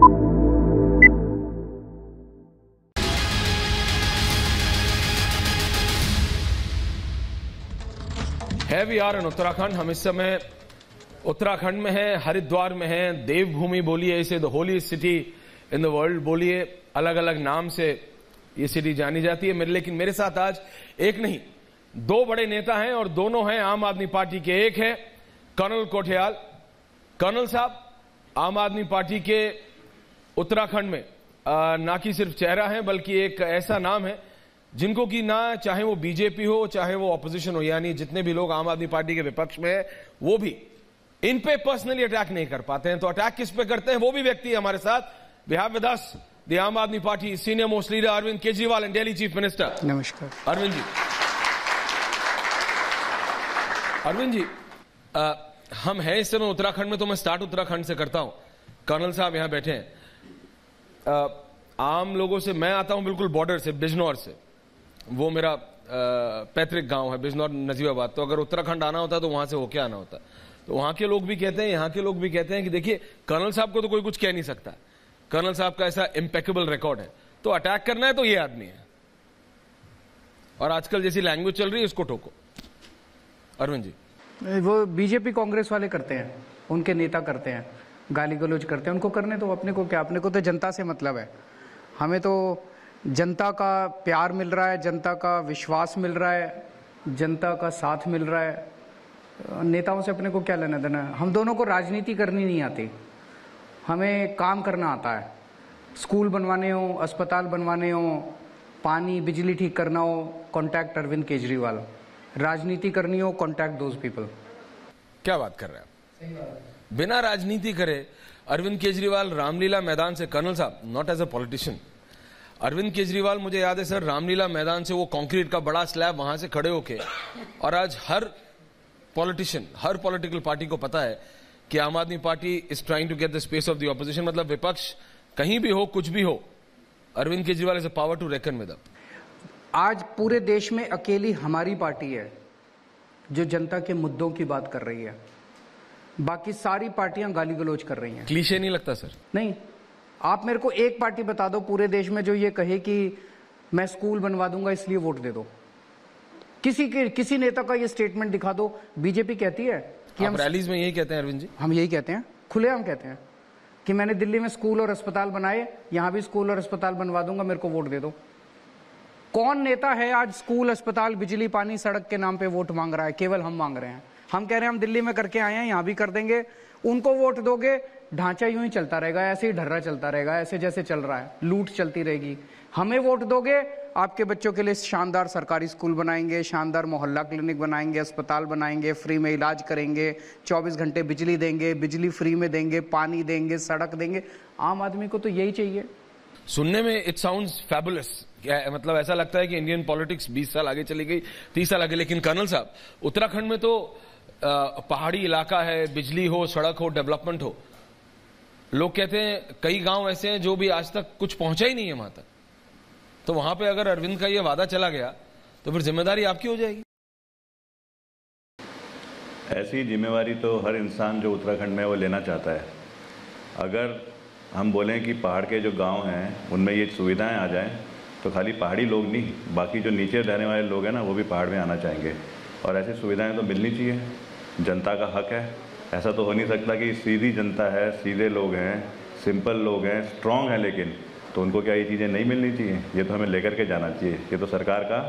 है we are in Uttarakhand. हम इस समय उत्तराखंड में हैं, हरिद्वार में हैं। देवभूमि बोलिए इसे the holy city in the world बोलिए। अलग अलग नाम से ये सिटी जानी जाती है। मेरे लेकिन मेरे साथ आज एक नहीं, दो बड़े नेता हैं और दोनों हैं आम आदमी पार्टी के। एक है कर्नल कोठियाल। कर्नल साहब, आम आदमी पार्टी के उत्तराखंड में। आ, ना कि सिर्फ़ चेहरा है बल्कि एक ऐसा नाम है जिनको कि ना चाहे वो बीजेपी हो चाहे वो ऑपोजिशन हो यानी जितने भी लोग आम आदमी पार्टी के विपक्ष में है वो भी इन पे पर्सनली अटैक नहीं कर पाते हैं। तो अटैक किस पे करते हैं वो भी व्यक्ति हमारे साथ। Bihar with as the Aam Aadmi party senior most leader Arvind Kejriwal and Delhi chief minister नमस्कार। अरविंद जी। अरविंद जी आ, हम हैं इस समय उत्तराखंड में तो मैं स्टार्ट उत्तराखंड से करता हूँ। कर्नल साहब यहाँ बैठे हैं। आम लोगों से मैं आता हूँ बिल्कुल बॉर्डर से, बिजनौर से। वो मेरा पैतृक गाँव है, बिजनौर, नजीबाबाद। तो अगर उत्तराखंड आना होता तो वहाँ से होके आना होता। तो वहाँ के लोग भी कहते हैं, यहाँ के लोग भी कहते हैं कि देखिए, कर्नल साहब को तो कोई कुछ कह नहीं सकता। कर्नल साहब का ऐसा इम्पेकेबल रिकॉर्ड है। तो अटैक करना है तो ये आदमी है। और आजकल जैसी लैंग्वेज चल रही है, इसको ठोको। अरविंद जी। वो बीजेपी कांग्रेस वाले करते हैं, उनके नेता करते हैं। गाली गलोज करते हैं। उनको करने तो अपने को क्या अपने को तो जनता से मतलब है। हमें तो जनता का प्यार मिल रहा है जनता का विश्वास मिल रहा है जनता का साथ मिल रहा है। नेताओं से अपने को क्या लेना देना है? हम दोनों को राजनीति करनी नहीं आती। हमें काम करना आता है। स्कूल बनवाने हो अस्पताल बनवाने हो पानी बिजली ठीक करना हो कॉन्टैक्ट अरविंद केजरीवाल। राजनीति करनी हो कॉन्टैक्ट दोज पीपल क्या बात कर रहे हैं। बिना राजनीति करे अरविंद केजरीवाल रामलीला मैदान से, कर्नल साहब not as a politician Arvind Kejriwal, मुझे याद है सर, रामलीला मैदान से वो कंक्रीट का बड़ा स्लैब वहाँ से खड़े होके, और आज हर पॉलिटिशियन हर पॉलिटिकल पार्टी को पता है कि Aam Aadmi party is trying to get the space of the opposition मतलब विपक्ष कहीं भी हो, कुछ भी हो, Arvind Kejriwal is a power to reckon with आज पूरे देश में अकेली हमारी पार्टी है जो जनता के मुद्दों की बात कर रही है। बाकी सारी पार्टियाँ गाली गलोच कर रही हैं। क्लीशे नहीं लगता सर? नहीं। आप मेरे को एक पार्टी बता दो पूरे देश में जो ये कहे कि मैं स्कूल बनवा दूँगा इसलिए वोट दे दो। किसी के किसी नेता का ये स्टेटमेंट दिखा दो। बीजेपी कहती है कि हम रैलीज में यही कहते हैं अरविंद जी? हम यही कहते हैं। खुले हम कहते हैं कि मैंने दिल्ली में स्कूल और अस्पताल बनाए यहाँ भी स्कूल और अस्पताल बनवा दूँगा मेरे को वोट दे दो। कौन नेता है आज स्कूल अस्पताल बिजली पानी सड़क के नाम पे वोट मांग रहा है? केवल हम मांग रहे हैं। हम कह रहे हैं, हम दिल्ली में करके आए हैं, यहाँ भी कर देंगे। उनको वोट दोगे, ढांचा यूँ ही चलता रहेगा, ऐसे ही ढर्रा चलता रहेगा, ऐसे जैसे चल रहा है, लूट चलती रहेगी। हमें वोट दोगे, आपके बच्चों के लिए शानदार सरकारी स्कूल बनाएँगे, शानदार मोहल्ला क्लिनिक बनाएँगे, अस्पताल बनाएँगे, फ्री में इलाज करेंगे 24 घंटे बिजली देंगे, बिजली फ्री में देंगे, पानी देंगे, सड़क देंगे। आम आदमी को तो यही चाहिए। सुनने में इट साउंड्स फैबुलस मतलब ऐसा लगता है कि इंडियन पॉलिटिक्स 20 साल आगे चली गई 30 साल आगे, लेकिन कर्नल साहब, उत्तराखंड में तो पहाड़ी इलाका है, बिजली हो, सड़क हो डेवलपमेंट हो। लोग कहते हैं, कई गाँव ऐसे हैं जो भी आज तक कुछ पहुँचा ही नहीं है वहाँ तक। तो वहाँ पे अगर अरविंद का ये वादा चला गया तो फिर ज़िम्मेदारी आपकी हो जाएगी। ऐसी जिम्मेवारी तो हर इंसान जो उत्तराखंड में वो लेना चाहता है। अगर हम बोलें कि पहाड़ के जो गाँव हैं, उनमें ये सुविधाएँ आ जाएँ तो खाली पहाड़ी लोग नहीं, बाकी जो नीचे रहने वाले लोग हैं ना, वो भी पहाड़ में आना चाहेंगे। और ऐसी सुविधाएँ तो मिलनी चाहिए। जनता का हक है। ऐसा तो हो नहीं सकता कि सीधी जनता है, सीधे लोग हैं, सिंपल लोग हैं स्ट्रांग हैं लेकिन तो उनको क्या ये चीज़ें नहीं मिलनी चाहिए? ये तो हमें लेकर के जाना चाहिए। ये तो सरकार का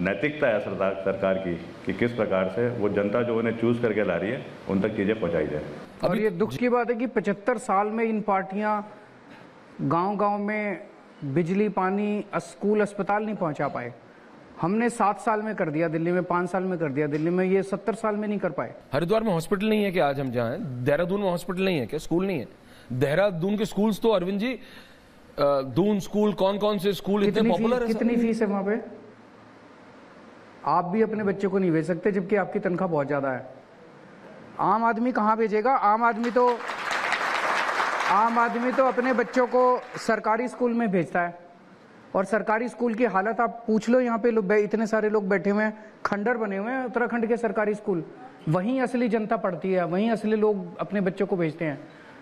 नैतिकता है सरकार सरकार की, कि किस प्रकार से वो जनता जो उन्हें चूज़ करके ला रही है, उन तक चीज़ें पहुँचाई जाए। और ये दुख की बात है कि पचहत्तर साल में इन पार्टियाँ गाँव गाँव में बिजली, पानी स्कूल, अस्पताल नहीं पहुँचा पाए। हमने सात साल में कर दिया दिल्ली में पाँच साल में कर दिया दिल्ली में ये सत्तर साल में नहीं कर पाए। हरिद्वार में हॉस्पिटल नहीं है कि आज हम जाए? देहरादून में हॉस्पिटल नहीं है क्या? स्कूल नहीं है। देहरादून के स्कूल्स तो अरविंद जी दून स्कूल कौन कौन से स्कूल इतने पॉपुलर कितनी फ़ीस है वहाँ पे? आप भी अपने बच्चे को नहीं भेज सकते जबकि आपकी तनख्वाह बहुत ज़्यादा है। आम आदमी कहाँ भेजेगा? आम आदमी तो आम आदमी तो अपने बच्चों को सरकारी स्कूल में भेजता है। और सरकारी स्कूल की हालत आप पूछ लो, यहाँ पे इतने सारे लोग बैठे हुए हैं, खंडर बने हुए हैं, उत्तराखंड के सरकारी स्कूल। वहीं असली जनता पढ़ती है, वहीं असली लोग अपने बच्चों को भेजते हैं।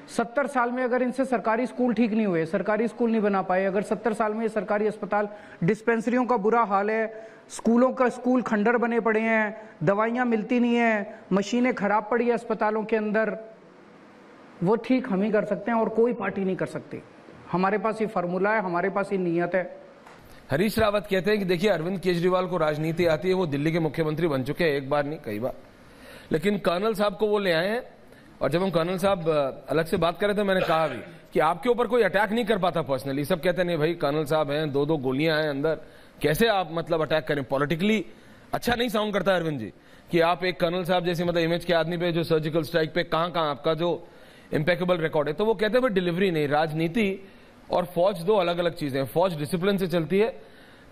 सत्तर साल में अगर इनसे सरकारी स्कूल ठीक नहीं हुए, सरकारी स्कूल नहीं बना पाए, अगर सत्तर साल में ये सरकारी अस्पताल, डिस्पेंसरियों का बुरा हाल है, स्कूलों का स्कूल खंडर बने पड़े हैं, दवाइयाँ मिलती नहीं है, मशीनें खराब पड़ी है अस्पतालों के अंदर, वो ठीक हम ही कर सकते हैं और कोई पार्टी नहीं कर सकती। हमारे पास ये फार्मूला है, हमारे पास ये नीयत है। हरीश रावत कहते हैं कि देखिए, अरविंद केजरीवाल को राजनीति आती है, वो दिल्ली के मुख्यमंत्री बन चुके हैं, एक बार नहीं, कई बार। लेकिन कर्नल साहब को वो ले आए हैं, और जब हम कर्नल साहब अलग से बात करें तो मैंने कहा भी कि आपके ऊपर कोई अटैक नहीं कर पाता पर्सनली सब कहते नहीं भाई, कर्नल साहब हैं दो दो गोलियाँ हैं अंदर। कैसे आप मतलब अटैक करें? पॉलिटिकली अच्छा नहीं साउंड करता अरविंद जी, कि आप एक कर्नल साहब जैसे मतलब इमेज के आदमी पे, जो सर्जिकल स्ट्राइक पे कहाँ कहाँ आपका जो इम्पेकेबल रिकॉर्ड है। तो वो कहते हैं डिलीवरी नहीं, राजनीति और फौज दो अलग अलग चीज़ें फौज डिसिप्लिन से चलती है।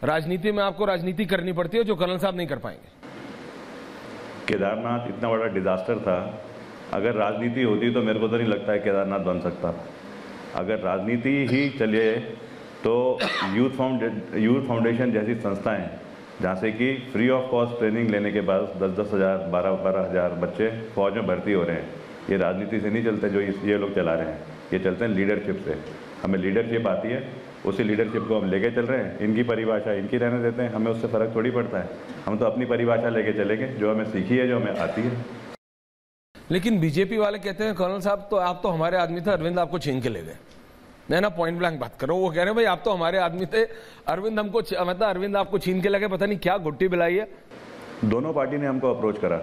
राजनीति में आपको राजनीति करनी पड़ती है, जो कर्नल साहब नहीं कर पाएँगे। केदारनाथ इतना बड़ा डिजास्टर था। अगर राजनीति होती तो मेरे को तो नहीं लगता है केदारनाथ बन सकता। अगर राजनीति ही चले तो यूथ फाउंडे यूथ फाउंडेशन जैसी संस्थाएँ, जहाँ से कि फ्री ऑफ़ कॉस्ट ट्रेनिंग लेने के बाद दस दस हज़ार बारह बारह हज़ार बच्चे फौज में भर्ती हो रहे हैं। ये राजनीति से नहीं चलते जो ये लोग चला रहे हैं। ये चलते हैं लीडरशिप से। हमें लीडरशिप आती है उसी लीडरशिप को हम लेके चल रहे हैं। इनकी परिभाषा इनकी रहने देते हैं हमें उससे फ़र्क थोड़ी पड़ता है। हम तो अपनी परिभाषा लेके चलेंगे जो हमें सीखी है जो हमें आती है। लेकिन बीजेपी वाले कहते हैं कर्नल साहब तो आप तो हमारे आदमी थे अरविंद आपको छीन के ले गए। मैं ना पॉइंट ब्लैंक बात करो वो कह रहे हैं भाई आप तो हमारे आदमी थे अरविंद हमको मतलब अरविंद आपको छीन के लगे पता नहीं क्या गुट्टी बिलाई है। दोनों पार्टी ने हमको अप्रोच करा।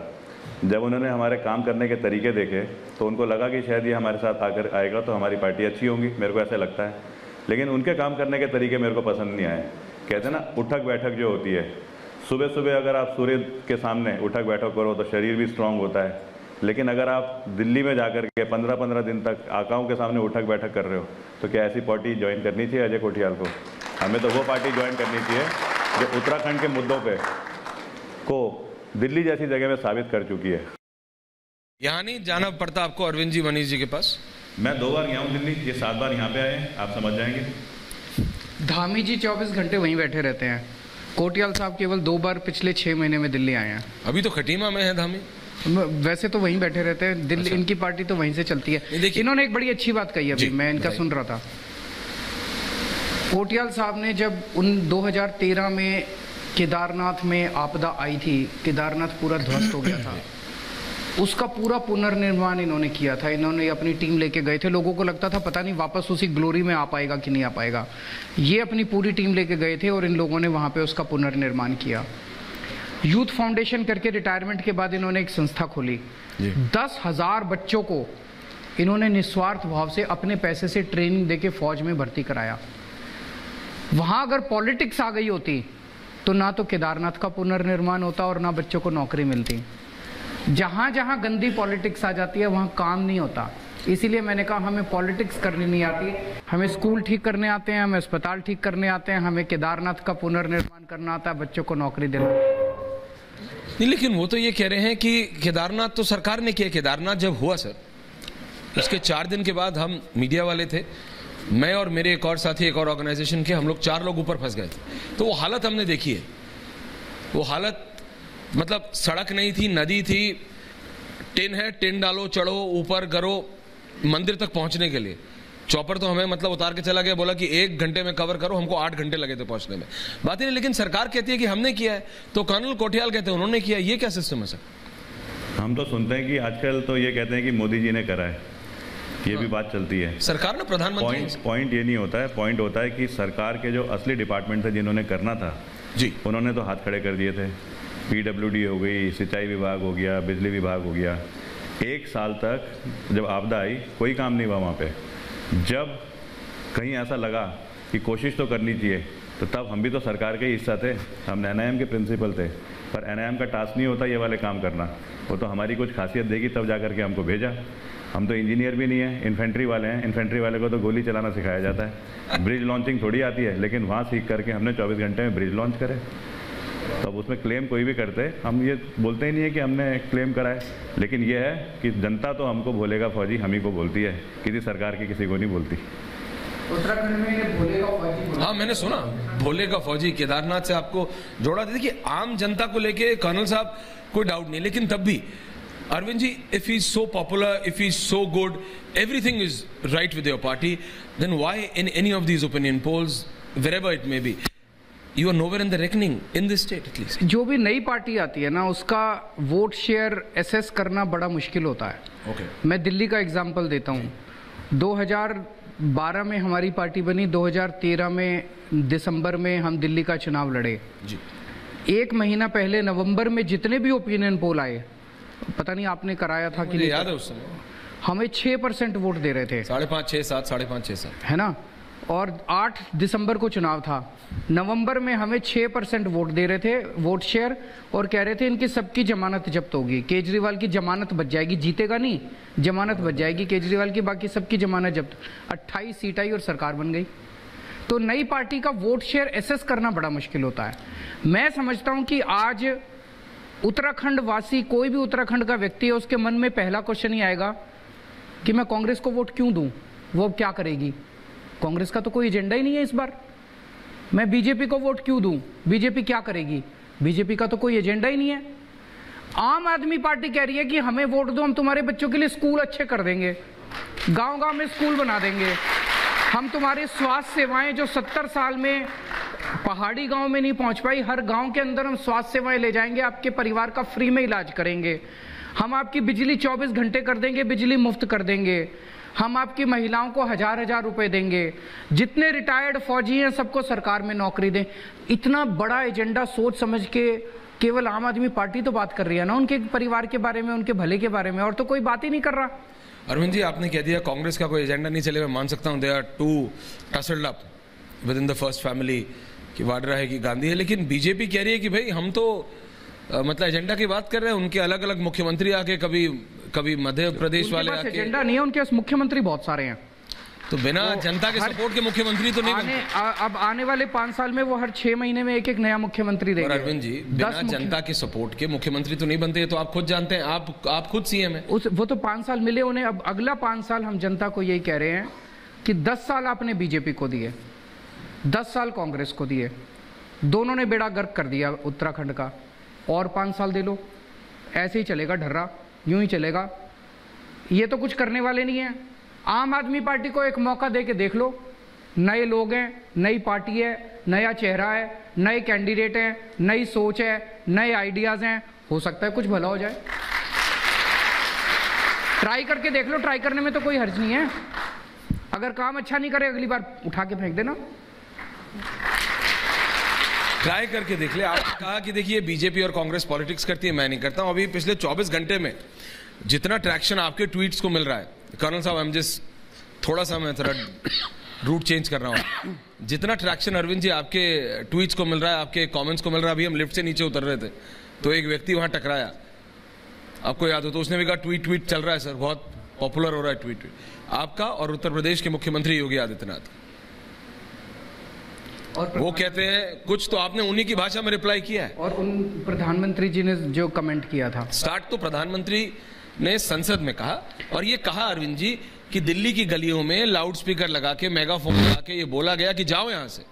जब उन्होंने हमारे काम करने के तरीके देखे तो उनको लगा कि शायद ये हमारे साथ आकर आएगा तो हमारी पार्टी अच्छी होगी। मेरे को ऐसा लगता है। लेकिन उनके काम करने के तरीके मेरे को पसंद नहीं आए। कहते ना उठक बैठक जो होती है। सुबह सुबह अगर आप सूर्य के सामने उठक बैठक करो तो शरीर भी स्ट्रांग होता है। लेकिन अगर आप दिल्ली में जाकर के पंद्रह पंद्रह दिन तक आकाओं के सामने उठक बैठक कर रहे हो तो क्या ऐसी पार्टी ज्वाइन करनी चाहिए अजय कोठियाल को? हमें तो वो पार्टी ज्वाइन करनी चाहिए, जो उत्तराखंड के मुद्दों पे को दिल्ली जैसी जगह में साबित कर चुकी है। यहाँ नहीं जाना पड़ता आपको अरविंद जी मनीष जी के पास। मैं दो बार गया हूँ दिल्ली ये सात बार यहाँ पे आए हैं आप समझ जाएँगे। धामी जी चौबीस घंटे वहीं बैठे रहते हैं। कोटियाल साहब केवल दो बार पिछले छह महीने में दिल्ली आए हैं। अभी तो खटीमा में है धामी। वैसे तो वहीं बैठे रहते हैं। दिल्ली अच्छा। इनकी पार्टी तो वहीं से चलती है। इन्होंने एक बड़ी अच्छी बात कही अभी मैं इनका सुन रहा था। कोटियाल साहब ने जब उन 2013 में केदारनाथ में आपदा आई थी केदारनाथ पूरा ध्वस्त हो गया था। उसका पूरा पुनर्निर्माण इन्होंने किया था। इन्होंने अपनी टीम लेके गए थे। लोगों को लगता था पता नहीं वापस उसी ग्लोरी में आ पाएगा कि नहीं आ पाएगा। ये अपनी पूरी टीम लेके गए थे और इन लोगों ने वहाँ पे उसका पुनर्निर्माण किया। यूथ फाउंडेशन करके रिटायरमेंट के बाद इन्होंने एक संस्था खोली। दस हज़ार बच्चों को इन्होंने निस्वार्थ भाव से अपने पैसे से ट्रेनिंग देके फौज में भर्ती कराया। वहाँ अगर पॉलिटिक्स आ गई होती तो ना तो केदारनाथ का पुनर्निर्माण होता और ना बच्चों को नौकरी मिलती। जहाँ जहाँ गंदी पॉलिटिक्स आ जाती है, वहाँ काम नहीं होता। इसीलिए मैंने कहा, हमें पॉलिटिक्स करनी नहीं आती। हमें स्कूल ठीक करने आते हैं, हमें अस्पताल ठीक करने आते हैं, हमें केदारनाथ का पुनर्निर्माण करना आता है, बच्चों को नौकरी देना। नहीं, लेकिन वो तो ये कह रहे हैं कि केदारनाथ तो सरकार ने किया, केदारनाथ जब हुआ, सर, उसके चार दिन के बाद हम मीडिया वाले थे। मैं और मेरे एक और साथी, एक और ऑर्गेनाइजेशन के हम लोग चार लोग ऊपर फंस गए थे। तो वो हालत हमने देखी है। वो हालत मतलब सड़क नहीं थी, नदी थी, टिन है, टिन डालो, चढ़ो, ऊपर करो, मंदिर तक पहुँचने के लिए। चौपर तो हमें मतलब उतार के चला गया, बोला कि एक घंटे में कवर करो, हमको आठ घंटे लगे थे पहुँचने में। बात ही नहीं, लेकिन सरकार कहती है कि हमने किया है। तो कर्नल कोठियाल कहते हैं, उन्होंने किया ये क्या सिस्टम है सर हम तो सुनते हैं कि आजकल तो ये कहते हैं कि मोदी जी ने करा है। ये भी बात चलती है। सरकार ना प्रधानमंत्री पॉइंट पॉइंट ये नहीं होता है। पॉइंट होता है कि सरकार के जो असली डिपार्टमेंट थे जिन्होंने करना था जी। उन्होंने तो हाथ खड़े कर दिए थे। पीडब्ल्यूडी हो गई सिंचाई विभाग हो गया बिजली विभाग हो गया। एक साल तक जब आपदा आई कोई काम नहीं हुआ वहाँ पे। जब कहीं ऐसा लगा कि कोशिश तो करनी चाहिए तो तब हम भी तो सरकार के हिस्सा थे। हम एन के प्रिंसिपल थे। पर एन का टास्क नहीं होता ये वाले काम करना। वो तो हमारी कुछ खासियत देगी तब जा करके हमको भेजा। हम तो इंजीनियर भी नहीं है इन्फेंट्री वाले हैं। इन्फेंट्री वाले को तो गोली चलाना सिखाया जाता है। ब्रिज लॉन्चिंग थोड़ी आती है लेकिन वहाँ सीख करके हमने 24 घंटे में ब्रिज लॉन्च करे। तो अब उसमें क्लेम कोई भी करते हम ये बोलते ही नहीं है कि हमने क्लेम कराए। लेकिन ये है कि जनता तो हमको बोलेगा फौजी हम ही को बोलती है। किसी सरकार की किसी को नहीं बोलती। उत्तराखंड में भोले का फौजी हाँ मैंने सुना। भोले का फौजी केदारनाथ से आपको जोड़ा। देखिए आम जनता को लेके कर्नल साहब कोई डाउट नहीं लेकिन तब भी Arvind ji, if he's so popular, if he's so good, everything is right with your party, then why in any of these opinion polls, wherever it may be, you are nowhere in the reckoning in this state at least. जो भी नई party आती है ना उसका vote share assess करना बड़ा मुश्किल होता है Okay. मैं दिल्ली का एग्जांपल देता हूँ 2012 में हमारी पार्टी बनी 2013 में दिसंबर में हम दिल्ली का चुनाव लड़े जी एक महीना पहले नवंबर में जितने भी ओपिनियन पोल आए पता नहीं आपने कराया था कि नहीं। याद है उस समय। हमें छः परसेंट वोट दे रहे थे। साढ़े पाँच छः सात साढ़े पाँच छः सात। है ना? और 8 दिसंबर को चुनाव था। नवंबर में हमें 6 परसेंट वोट दे रहे थे वोट शेयर और कह रहे थे इनकी सबकी जमानत जब्त होगी। केजरीवाल की जमानत बच जाएगी। जीतेगा नहीं जमानत बच जाएगी। केजरीवाल की बाकी सबकी जमानत जब्त। 28 सीट आई और सरकार बन गई। तो नई पार्टी का वोट शेयर एसेस करना बड़ा मुश्किल होता है। मैं समझता हूँ कि आज उत्तराखंड वासी कोई भी उत्तराखंड का व्यक्ति है, उसके मन में पहला क्वेश्चन ही आएगा कि मैं कांग्रेस को वोट क्यों दूँ? वो अब क्या करेगी? कांग्रेस का तो कोई एजेंडा ही नहीं है इस बार। मैं बीजेपी को वोट क्यों दूँ? बीजेपी क्या करेगी? बीजेपी का तो कोई एजेंडा ही नहीं है। आम आदमी पार्टी कह रही है कि हमें वोट दो, हम तुम्हारे बच्चों के लिए स्कूल अच्छे कर देंगे। गाँव गाँव में स्कूल बना देंगे। हम तुम्हारी स्वास्थ्य सेवाएँ जो सत्तर साल में पहाड़ी गाँव में नहीं पहुँच पाई। हर गाँव के अंदर हम स्वास्थ्य सेवाएँ ले जाएँगे, आपके परिवार का फ्री में इलाज करेंगे। हम आपकी बिजली 24 घंटे कर देंगे, बिजली मुफ़्त कर देंगे। हम आपकी महिलाओं को हज़ार हज़ार रुपए देंगे। जितने रिटायर्ड फौजी हैं, सबको सरकार में नौकरी दें। इतना बड़ा एजेंडा सोच समझ के केवल आम आदमी पार्टी तो बात कर रही है ना, उनके परिवार के बारे में, उनके भले के बारे में, और तो कोई बात ही नहीं कर रहा। अरविंद जी, आपने कह दिया कांग्रेस का कोई एजेंडा नहीं चले मैं मान सकता हूँ they are too tussled up with in the first family कि वाड्रा है कि गांधी है लेकिन बीजेपी कह रही है कि भाई हम तो अ, मतलब एजेंडा की बात कर रहे हैं उनके अलग अलग मुख्यमंत्री आके कभी कभी मध्य प्रदेश वाले आके एजेंडा नहीं है उनके मुख्यमंत्री बहुत सारे हैं। तो बिना जनता के सपोर्ट के मुख्यमंत्री तो नहीं आने आ, अब आने वाले पाँच साल में वो हर छह महीने में एक एक नया मुख्यमंत्री देंगे। अरविंद जी बिना जनता के सपोर्ट के मुख्यमंत्री तो नहीं बनते ये तो आप खुद जानते हैं आप आप खुद सीएम है। उस वो तो पाँच साल मिले उन्हें अब अगला पाँच साल हम जनता को यही कह रहे हैं कि दस साल आपने बीजेपी को दिए। दस साल कांग्रेस को दिए। दोनों ने बेड़ा गर्क कर दिया उत्तराखंड का। और पाँच साल दे लो। ऐसे ही चलेगा ढर्रा, यूँ ही चलेगा। ये तो कुछ करने वाले नहीं है। आम आदमी पार्टी को एक मौका दे के देख लो। नए लोग हैं, नई पार्टी है, नया चेहरा है, नए कैंडिडेट हैं, नई सोच है, नए आइडियाज़ हैं। हो सकता है कुछ भला हो जाए। ट्राई करके देख लो। ट्राई करने में तो कोई हर्ज नहीं है। अगर काम अच्छा नहीं करे, अगली बार उठा के फेंक देना। ट्राई करके देख ले। आपने कहा कि देखिए, बीजेपी और कांग्रेस पॉलिटिक्स करती है, मैं नहीं करता हूँ। अभी पिछले 24 घंटे में जितना ट्रैक्शन आपके ट्वीट्स को मिल रहा है, कर्नल साहब हम जिस थोड़ा सा मैं थोड़ा रूट चेंज कर रहा हूँ। जितना ट्रैक्शन अरविंद जी आपके ट्वीट्स को मिल रहा है, आपके कमेंट्स को मिल रहा है, अभी हम लिफ्ट से नीचे उतर रहे थे तो एक व्यक्ति वहाँ टकराया। आपको याद हो तो उसने भी कहा ट्वीट ट्वीट चल रहा है सर बहुत पॉपुलर हो रहा है ट्वीट ट्वीट आपका और उत्तर प्रदेश के मुख्यमंत्री योगी आदित्यनाथ। और वो कहते हैं कुछ तो आपने उन्हीं की भाषा में रिप्लाई किया है. और उन प्रधानमंत्री जी ने जो कमेंट किया था। स्टार्ट तो प्रधानमंत्री ने संसद में कहा और ये कहा अरविंद जी कि दिल्ली की गलियों में लाउड स्पीकर लगा के मेगाफोन लगा के ये बोला गया कि जाओ यहाँ से।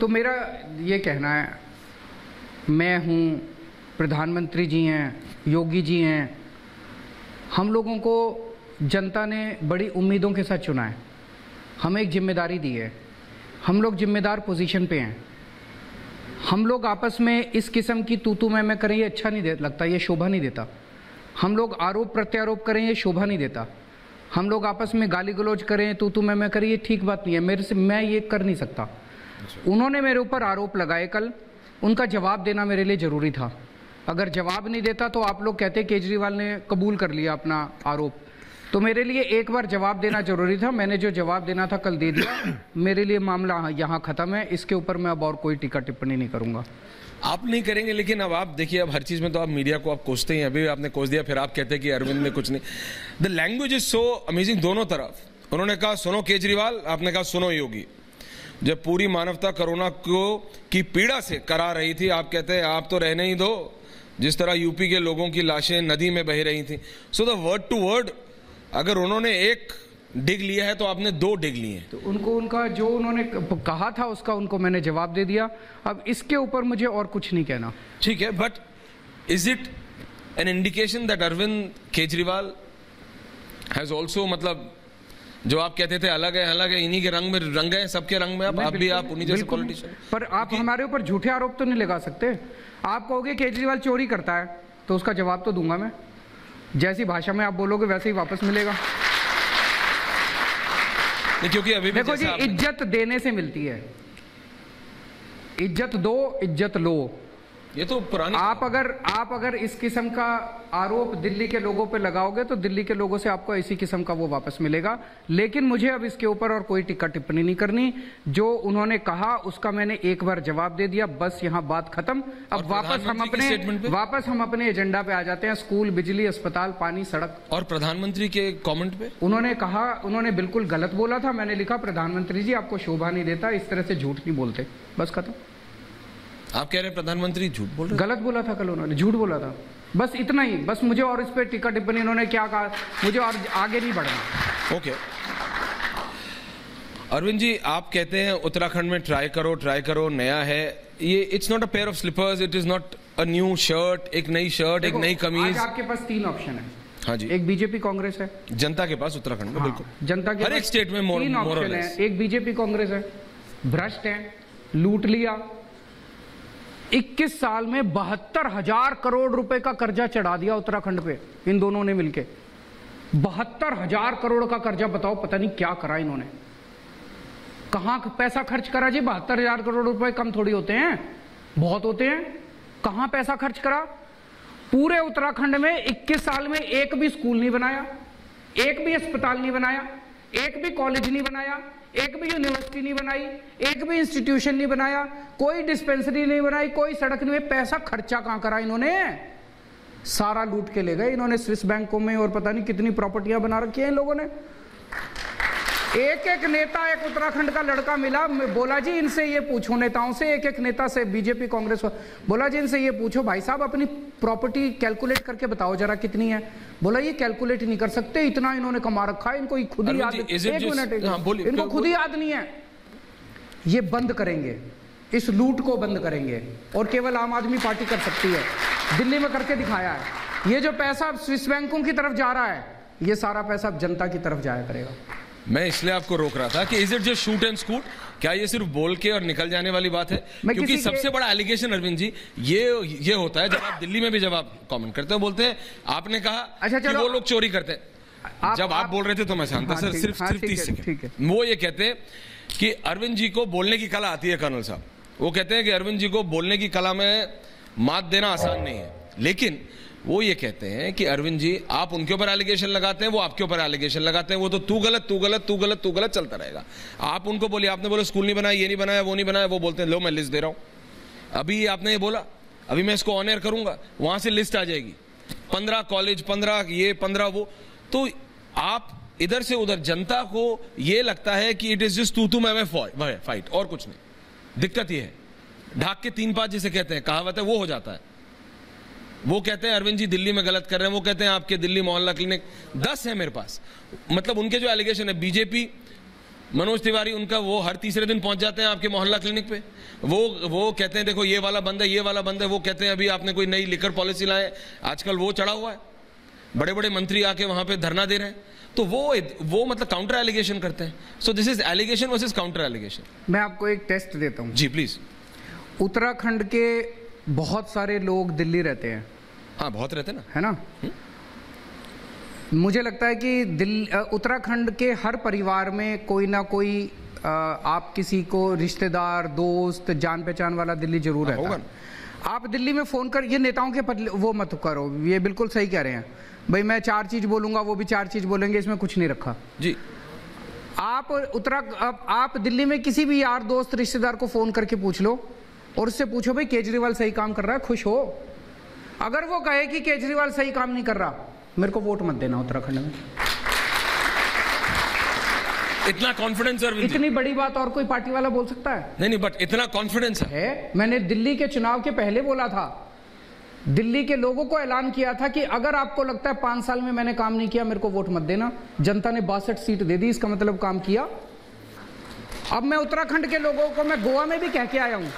तो मेरा ये कहना है मैं हूँ प्रधानमंत्री जी हैं योगी जी हैं हम लोगों को जनता ने बड़ी उम्मीदों के साथ चुना है। हमें एक ज़िम्मेदारी दी है हम लोग जिम्मेदार पोजीशन पे हैं। हम लोग आपस में इस किस्म की तू तू मैं मैं करें ये अच्छा नहीं लगता ये शोभा नहीं देता। हम लोग आरोप प्रत्यारोप करें ये शोभा नहीं देता। हम लोग आपस में गाली गलौज करें तू तू मैं मैं करें ये ठीक बात नहीं है। मेरे से मैं ये कर नहीं सकता। उन्होंने मेरे ऊपर आरोप लगाए कल। उनका जवाब देना मेरे लिए ज़रूरी था। अगर जवाब नहीं देता तो आप लोग कहते केजरीवाल ने कबूल कर लिया अपना आरोप। तो मेरे लिए एक बार जवाब देना ज़रूरी था। मैंने जो जवाब देना था कल दे दिया। मेरे लिए मामला यहाँ ख़त्म है। इसके ऊपर मैं अब और कोई टीका टिप्पणी नहीं करूँगा। आप नहीं करेंगे लेकिन अब आप देखिए अब हर चीज़ में तो आप मीडिया को आप कोसते हैं अभी आपने कोस दिया फिर आप कहते हैं कि अरविंद ने कुछ नहीं। The language is so amazing दोनों तरफ़। उन्होंने कहा सुनो केजरीवाल आपने कहा सुनो योगी। जब पूरी मानवता कोरोना को की पीड़ा से करा रही थी आप कहते हैं आप तो रहने ही दो। जिस तरह यूपी के लोगों की लाशें नदी में बह रही थी। So the word to word अगर उन्होंने एक डिग लिया है तो आपने दो डिग लिए हैं। तो उनको उनका जो उन्होंने कहा था उसका उनको मैंने जवाब दे दिया। अब इसके ऊपर मुझे और कुछ नहीं कहना। ठीक है but is it an indication that Arvind Kejriwal has also मतलब जो आप कहते थे अलग है अलग है इन्हीं के रंग में रंग है सबके रंग में आप आप भी आप उन्हीं जैसे पॉलिटिशियन पर आप हमारे ऊपर झूठे आरोप तो नहीं लगा सकते? आप कहोगे केजरीवाल चोरी करता है तो उसका जवाब तो दूँगा मैं। जैसी भाषा में आप बोलोगे वैसे ही वापस मिलेगा। क्योंकि अभी देखो जी इज़्ज़त देने से मिलती है। इज़्ज़त दो इज़्ज़त लो। ये तो पुरानी आप अगर आप अगर इस किस्म का आरोप दिल्ली के लोगों पे लगाओगे तो दिल्ली के लोगों से आपको इसी किस्म का वो वापस मिलेगा। लेकिन मुझे अब इसके ऊपर और कोई टिक्का टिप्पणी नहीं करनी। जो उन्होंने कहा उसका मैंने एक बार जवाब दे दिया। बस यहाँ बात खत्म। अब वापस हम अपने वापस हम अपने एजेंडा पे आ जाते हैं। स्कूल बिजली अस्पताल पानी सड़क। और प्रधानमंत्री के कमेंट पे? उन्होंने कहा उन्होंने बिल्कुल गलत बोला था। मैंने लिखा प्रधानमंत्री जी आपको शोभा नहीं देता। इस तरह से झूठ नहीं बोलते। बस खत्म। आप कह रहे हैं प्रधानमंत्री झूठ बोल रहे गलत बोला था कल उन्होंने झूठ बोला था। बस इतना ही बस मुझे और इस पर टिक्का टिप्पणी उन्होंने क्या कहा मुझे और आगे नहीं बढ़ना। ओके। अरविंद जी आप कहते हैं उत्तराखंड में ट्राई करो ट्राई करो नया है। ये it's not a pair of slippers it is not a new shirt एक नई शर्ट एक नई कमीज। आपके पास तीन ऑप्शन है। हाँ जी। एक बीजेपी कांग्रेस है। जनता के पास उत्तराखंड में हाँ, बिल्कुल। जनता के हर एक स्टेट में more- तीन ऑप्शन है। एक बीजेपी कांग्रेस है। भ्रष्ट है लूट लिया 21 साल में बहत्तर हज़ार करोड़ रुपए का कर्जा चढ़ा दिया उत्तराखंड पे, इन दोनों ने मिलके। बहत्तर हज़ार करोड़ का कर्जा, बताओ, पता नहीं क्या करा इन्होंने। कहाँ पैसा खर्च करा जी? बहत्तर हज़ार करोड़ रुपए कम थोड़ी होते हैं। बहुत होते हैं। कहाँ पैसा खर्च करा? पूरे उत्तराखंड में 21 साल में एक भी स्कूल नहीं बनाया, एक भी अस्पताल नहीं बनाया, एक भी कॉलेज नहीं बनाया एक भी यूनिवर्सिटी नहीं बनाई, एक भी इंस्टीट्यूशन नहीं बनाया, कोई डिस्पेंसरी नहीं बनाई, कोई सड़क नहीं पैसा खर्चा कहाँ करा इन्होंने? सारा लूट के ले गए इन्होंने स्विस बैंकों में और पता नहीं कितनी प्रॉपर्टियाँ बना रखी हैं इन लोगों ने। एक एक नेता एक उत्तराखंड का लड़का मिला। बोला जी इनसे ये पूछो नेताओं से एक एक नेता से बीजेपी कांग्रेस बोला जी इनसे ये पूछो भाई साहब अपनी प्रॉपर्टी कैलकुलेट करके बताओ जरा कितनी है? बोला ये कैलकुलेट नहीं कर सकते इतना इन्होंने कमा रखा है इनको खुद ही याद एक मिनट हाँ। इनको खुद ही याद नहीं है। ये बंद करेंगे इस लूट को बंद करेंगे और केवल आम आदमी पार्टी कर सकती है। दिल्ली में करके दिखाया है। ये जो पैसा स्विस बैंकों की तरफ़ जा रहा है ये सारा पैसा अब जनता की तरफ़ जाया करेगा। मैं इसलिए आपको रोक रहा था कि is it just shoot and scoot क्या ये सिर्फ़ बोल के और निकल जाने वाली बात है? क्योंकि सबसे बड़ा एलिगेशन अरविंद जी ये ये होता है जब आप दिल्ली में भी जब आप कमेंट करते हो बोलते हैं आपने कहा अच्छा, कि वो लोग चोरी करते हैं। आप- जब आप, आप- बोल रहे थे तो मैं शांत हाँ, सर सिर्फ़ हाँ, सिर्फ़ तीस सेकंड। वो ये कहते हैं कि अरविंद जी को बोलने की कला आती है कर्नल साहब। वो कहते हैं कि अरविंद जी को बोलने की कला में मात देना आसान नहीं है। लेकिन वो ये कहते हैं कि अरविंद जी, आप उनके ऊपर एलिगेशन लगाते हैं, वो आपके ऊपर एलिगेशन लगाते हैं, वो तो तू गलत तू गलत तू गलत तू गलत चलता रहेगा। आप उनको बोलिए, आपने बोला स्कूल नहीं बनाया, ये नहीं बनाया, वो नहीं बनाया, वो बोलते हैं, लो, मैं लिस्ट दे रहा हूँ। अभी आपने ये बोला, अभी मैं इसको ऑन एयर करूँगा, वहाँ से लिस्ट आ जाएगी। पंद्रह कॉलेज पंद्रह ये, पंद्रह वो। तो आप इधर से उधर, जनता को ये लगता है कि इट इज़ जस्ट तू तू, मैं फाइट और कुछ नहीं। दिक्कत ये है। ढाक के तीन पाँच जिसे कहते हैं, कहावत है, वो हो जाता है। वो कहते हैं अरविंद जी दिल्ली में गलत कर रहे हैं। वो कहते हैं आपके दिल्ली मोहल्ला क्लिनिक दस है मेरे पास। मतलब उनके जो एलिगेशन है बीजेपी मनोज तिवारी उनका वो हर तीसरे दिन पहुँच जाते हैं आपके मोहल्ला क्लिनिक पे। वो वो कहते हैं देखो ये वाला बंद है ये वाला बंद है। वो कहते हैं अभी आपने कोई नई लिकर पॉलिसी लाए आजकल वो चढ़ा हुआ है। बड़े बड़े मंत्री आके वहाँ पे धरना दे रहे हैं। तो वो वो मतलब काउंटर एलिगेशन करते हैं। So this is allegation versus counter allegation मैं आपको एक टेस्ट देता हूँ। जी प्लीज़ उत्तराखंड के बहुत सारे लोग दिल्ली रहते हैं। हाँ बहुत रहते हैं ना। है ना? मुझे लगता है कि दिल्ली उत्तराखंड के हर परिवार में कोई ना कोई अ, आप किसी को रिश्तेदार दोस्त जान पहचान वाला दिल्ली ज़रूर हाँ, रहता है। आप दिल्ली में फ़ोन कर ये नेताओं के पतले वो मत करो ये बिल्कुल सही कह रहे हैं। भाई मैं चार चीज़ बोलूँगा वो भी चार चीज़ बोलेंगे इसमें कुछ नहीं रखा। जी। आप उत्तरा आप, आप दिल्ली में किसी भी यार दोस्त रिश्तेदार को फ़ोन करके पूछ लो और उससे पूछो भाई केजरीवाल सही काम कर रहा है? खुश हो। अगर वो कहे कि केजरीवाल सही काम नहीं कर रहा मेरे को वोट मत देना उत्तराखंड में। इतना कॉन्फिडेंस जी। इतनी बड़ी बात और कोई पार्टी वाला बोल सकता है? नहीं नहीं बट इतना कॉन्फिडेंस है। है? मैंने दिल्ली के चुनाव के पहले बोला था। दिल्ली के लोगों को ऐलान किया था कि अगर आपको लगता है पाँच साल में मैंने काम नहीं किया मेरे को वोट मत देना। जनता ने बासठ सीट दे दी इसका मतलब काम किया। अब मैं उत्तराखंड के लोगों को मैं गोवा में भी कह के आया हूँ।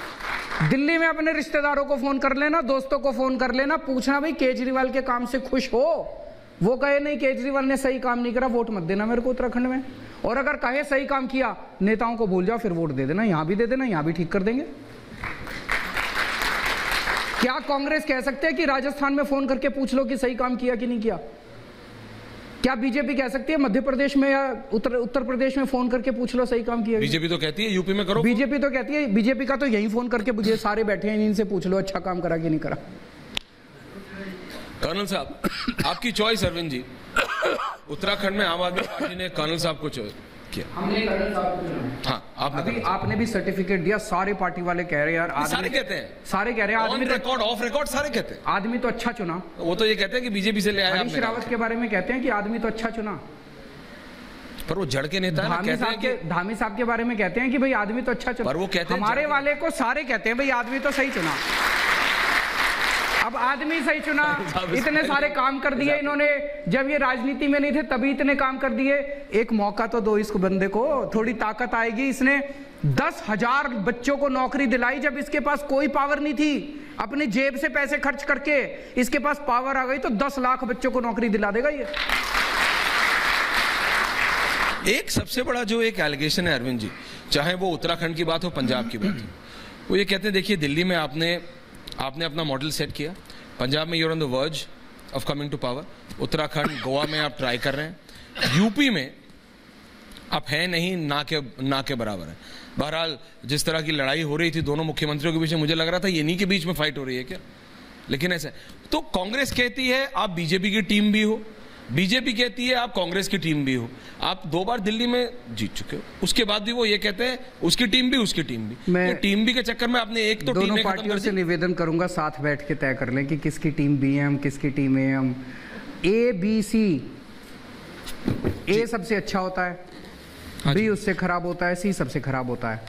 दिल्ली में अपने रिश्तेदारों को फ़ोन कर लेना, दोस्तों को फ़ोन कर लेना, पूछना भाई, केजरीवाल के काम से खुश हो? वो कहे, नहीं, केजरीवाल ने सही काम नहीं करा, वोट मत देना मेरे को उत्तराखंड में। और अगर कहे सही काम किया, नेताओं को भूल जाओ, फिर वोट दे देना, यहाँ भी दे देना, यहाँ भी ठीक कर देंगे। क्या कांग्रेस कह सकते हैं कि राजस्थान में फ़ोन करके पूछ लो कि सही काम किया कि नहीं किया? क्या बीजेपी कह सकती है? मध्य प्रदेश में या उत्तर उत्तर प्रदेश में फ़ोन करके पूछ लो सही काम किया बीजेपी तो कहती है यूपी में करो। बीजेपी तो कहती है बीजेपी का तो यही फ़ोन करके मुझे सारे बैठे हैं इनसे पूछ लो अच्छा काम करा कि नहीं करा। कर्नल साहब आपकी चॉइस अरविंद जी। उत्तराखंड में आम आदमी पार्टी ने कर्नल साहब को चॉइस किया। हमने कर्नल साहब को चुना। हाँ। आपने अभी आपने भी सर्टिफिकेट दिया सारे पार्टी वाले कह रहे यार सारे कहते हैं। सारे कह रहे हैं आदमी रिकॉर्ड ऑफ़ रिकॉर्ड सारे कहते हैं। आदमी तो अच्छा चुना। वो तो ये कहते हैं कि बीजेपी से ले आया हरीश रावत के बारे में कहते हैं कि आदमी तो अच्छा चुना। पर वो जड़ के नेता धामी साहब के धामी साहब के बारे में कहते हैं कि भाई आदमी तो अच्छा चुना। पर वो कहते हैं हमारे वाले को सारे कहते हैं भाई आदमी तो सही चुना। अब आदमी सही चुना। इतने सारे काम कर दिए इन्होंने। जब ये राजनीति में नहीं थे तभी इतने काम कर दिए। एक मौका तो दो इसको बंदे को। थोड़ी ताकत आएगी। इसने दस हज़ार बच्चों को नौकरी दिलाई जब इसके पास कोई पावर नहीं थी। अपनी जेब से पैसे खर्च करके इसके पास पावर आ गई तो दस लाख बच्चों को नौकरी दिला देगा ये। एक सबसे बड़ा जो एक एलिगेशन है अरविंद जी चाहे वो उत्तराखंड की बात हो पंजाब की बात हो। वो ये कहते हैं देखिए दिल्ली में आपने आपने अपना मॉडल सेट किया। पंजाब में you're on the verge of coming to power Uttarakhand, Goa में आप ट्राई कर रहे हैं। यूपी में आप हैं नहीं, ना के ना के बराबर है। बहरहाल, जिस तरह की लड़ाई हो रही थी, दोनों मुख्यमंत्रियों के बीच में मुझे लग रहा था ये नहीं के बीच में फाइट हो रही है क्या? लेकिन ऐसा। तो कांग्रेस कहती है, आप बीजेपी की टीम भी हो बीजेपी कहती है आप कांग्रेस की टीम भी हो। आप दो बार दिल्ली में जीत चुके हो। उसके बाद भी वो ये कहते हैं उसकी टीम भी उसकी टीम भी। मैं- तो टीम भी के चक्कर में आपने एक तो दोनों पार्टियों से निवेदन करूँगा साथ बैठ के तय कर लें कि किसकी टीम बी एम किसकी team A M A B C. A सबसे अच्छा होता है हाँ बी उससे खराब होता है सी सबसे खराब होता है।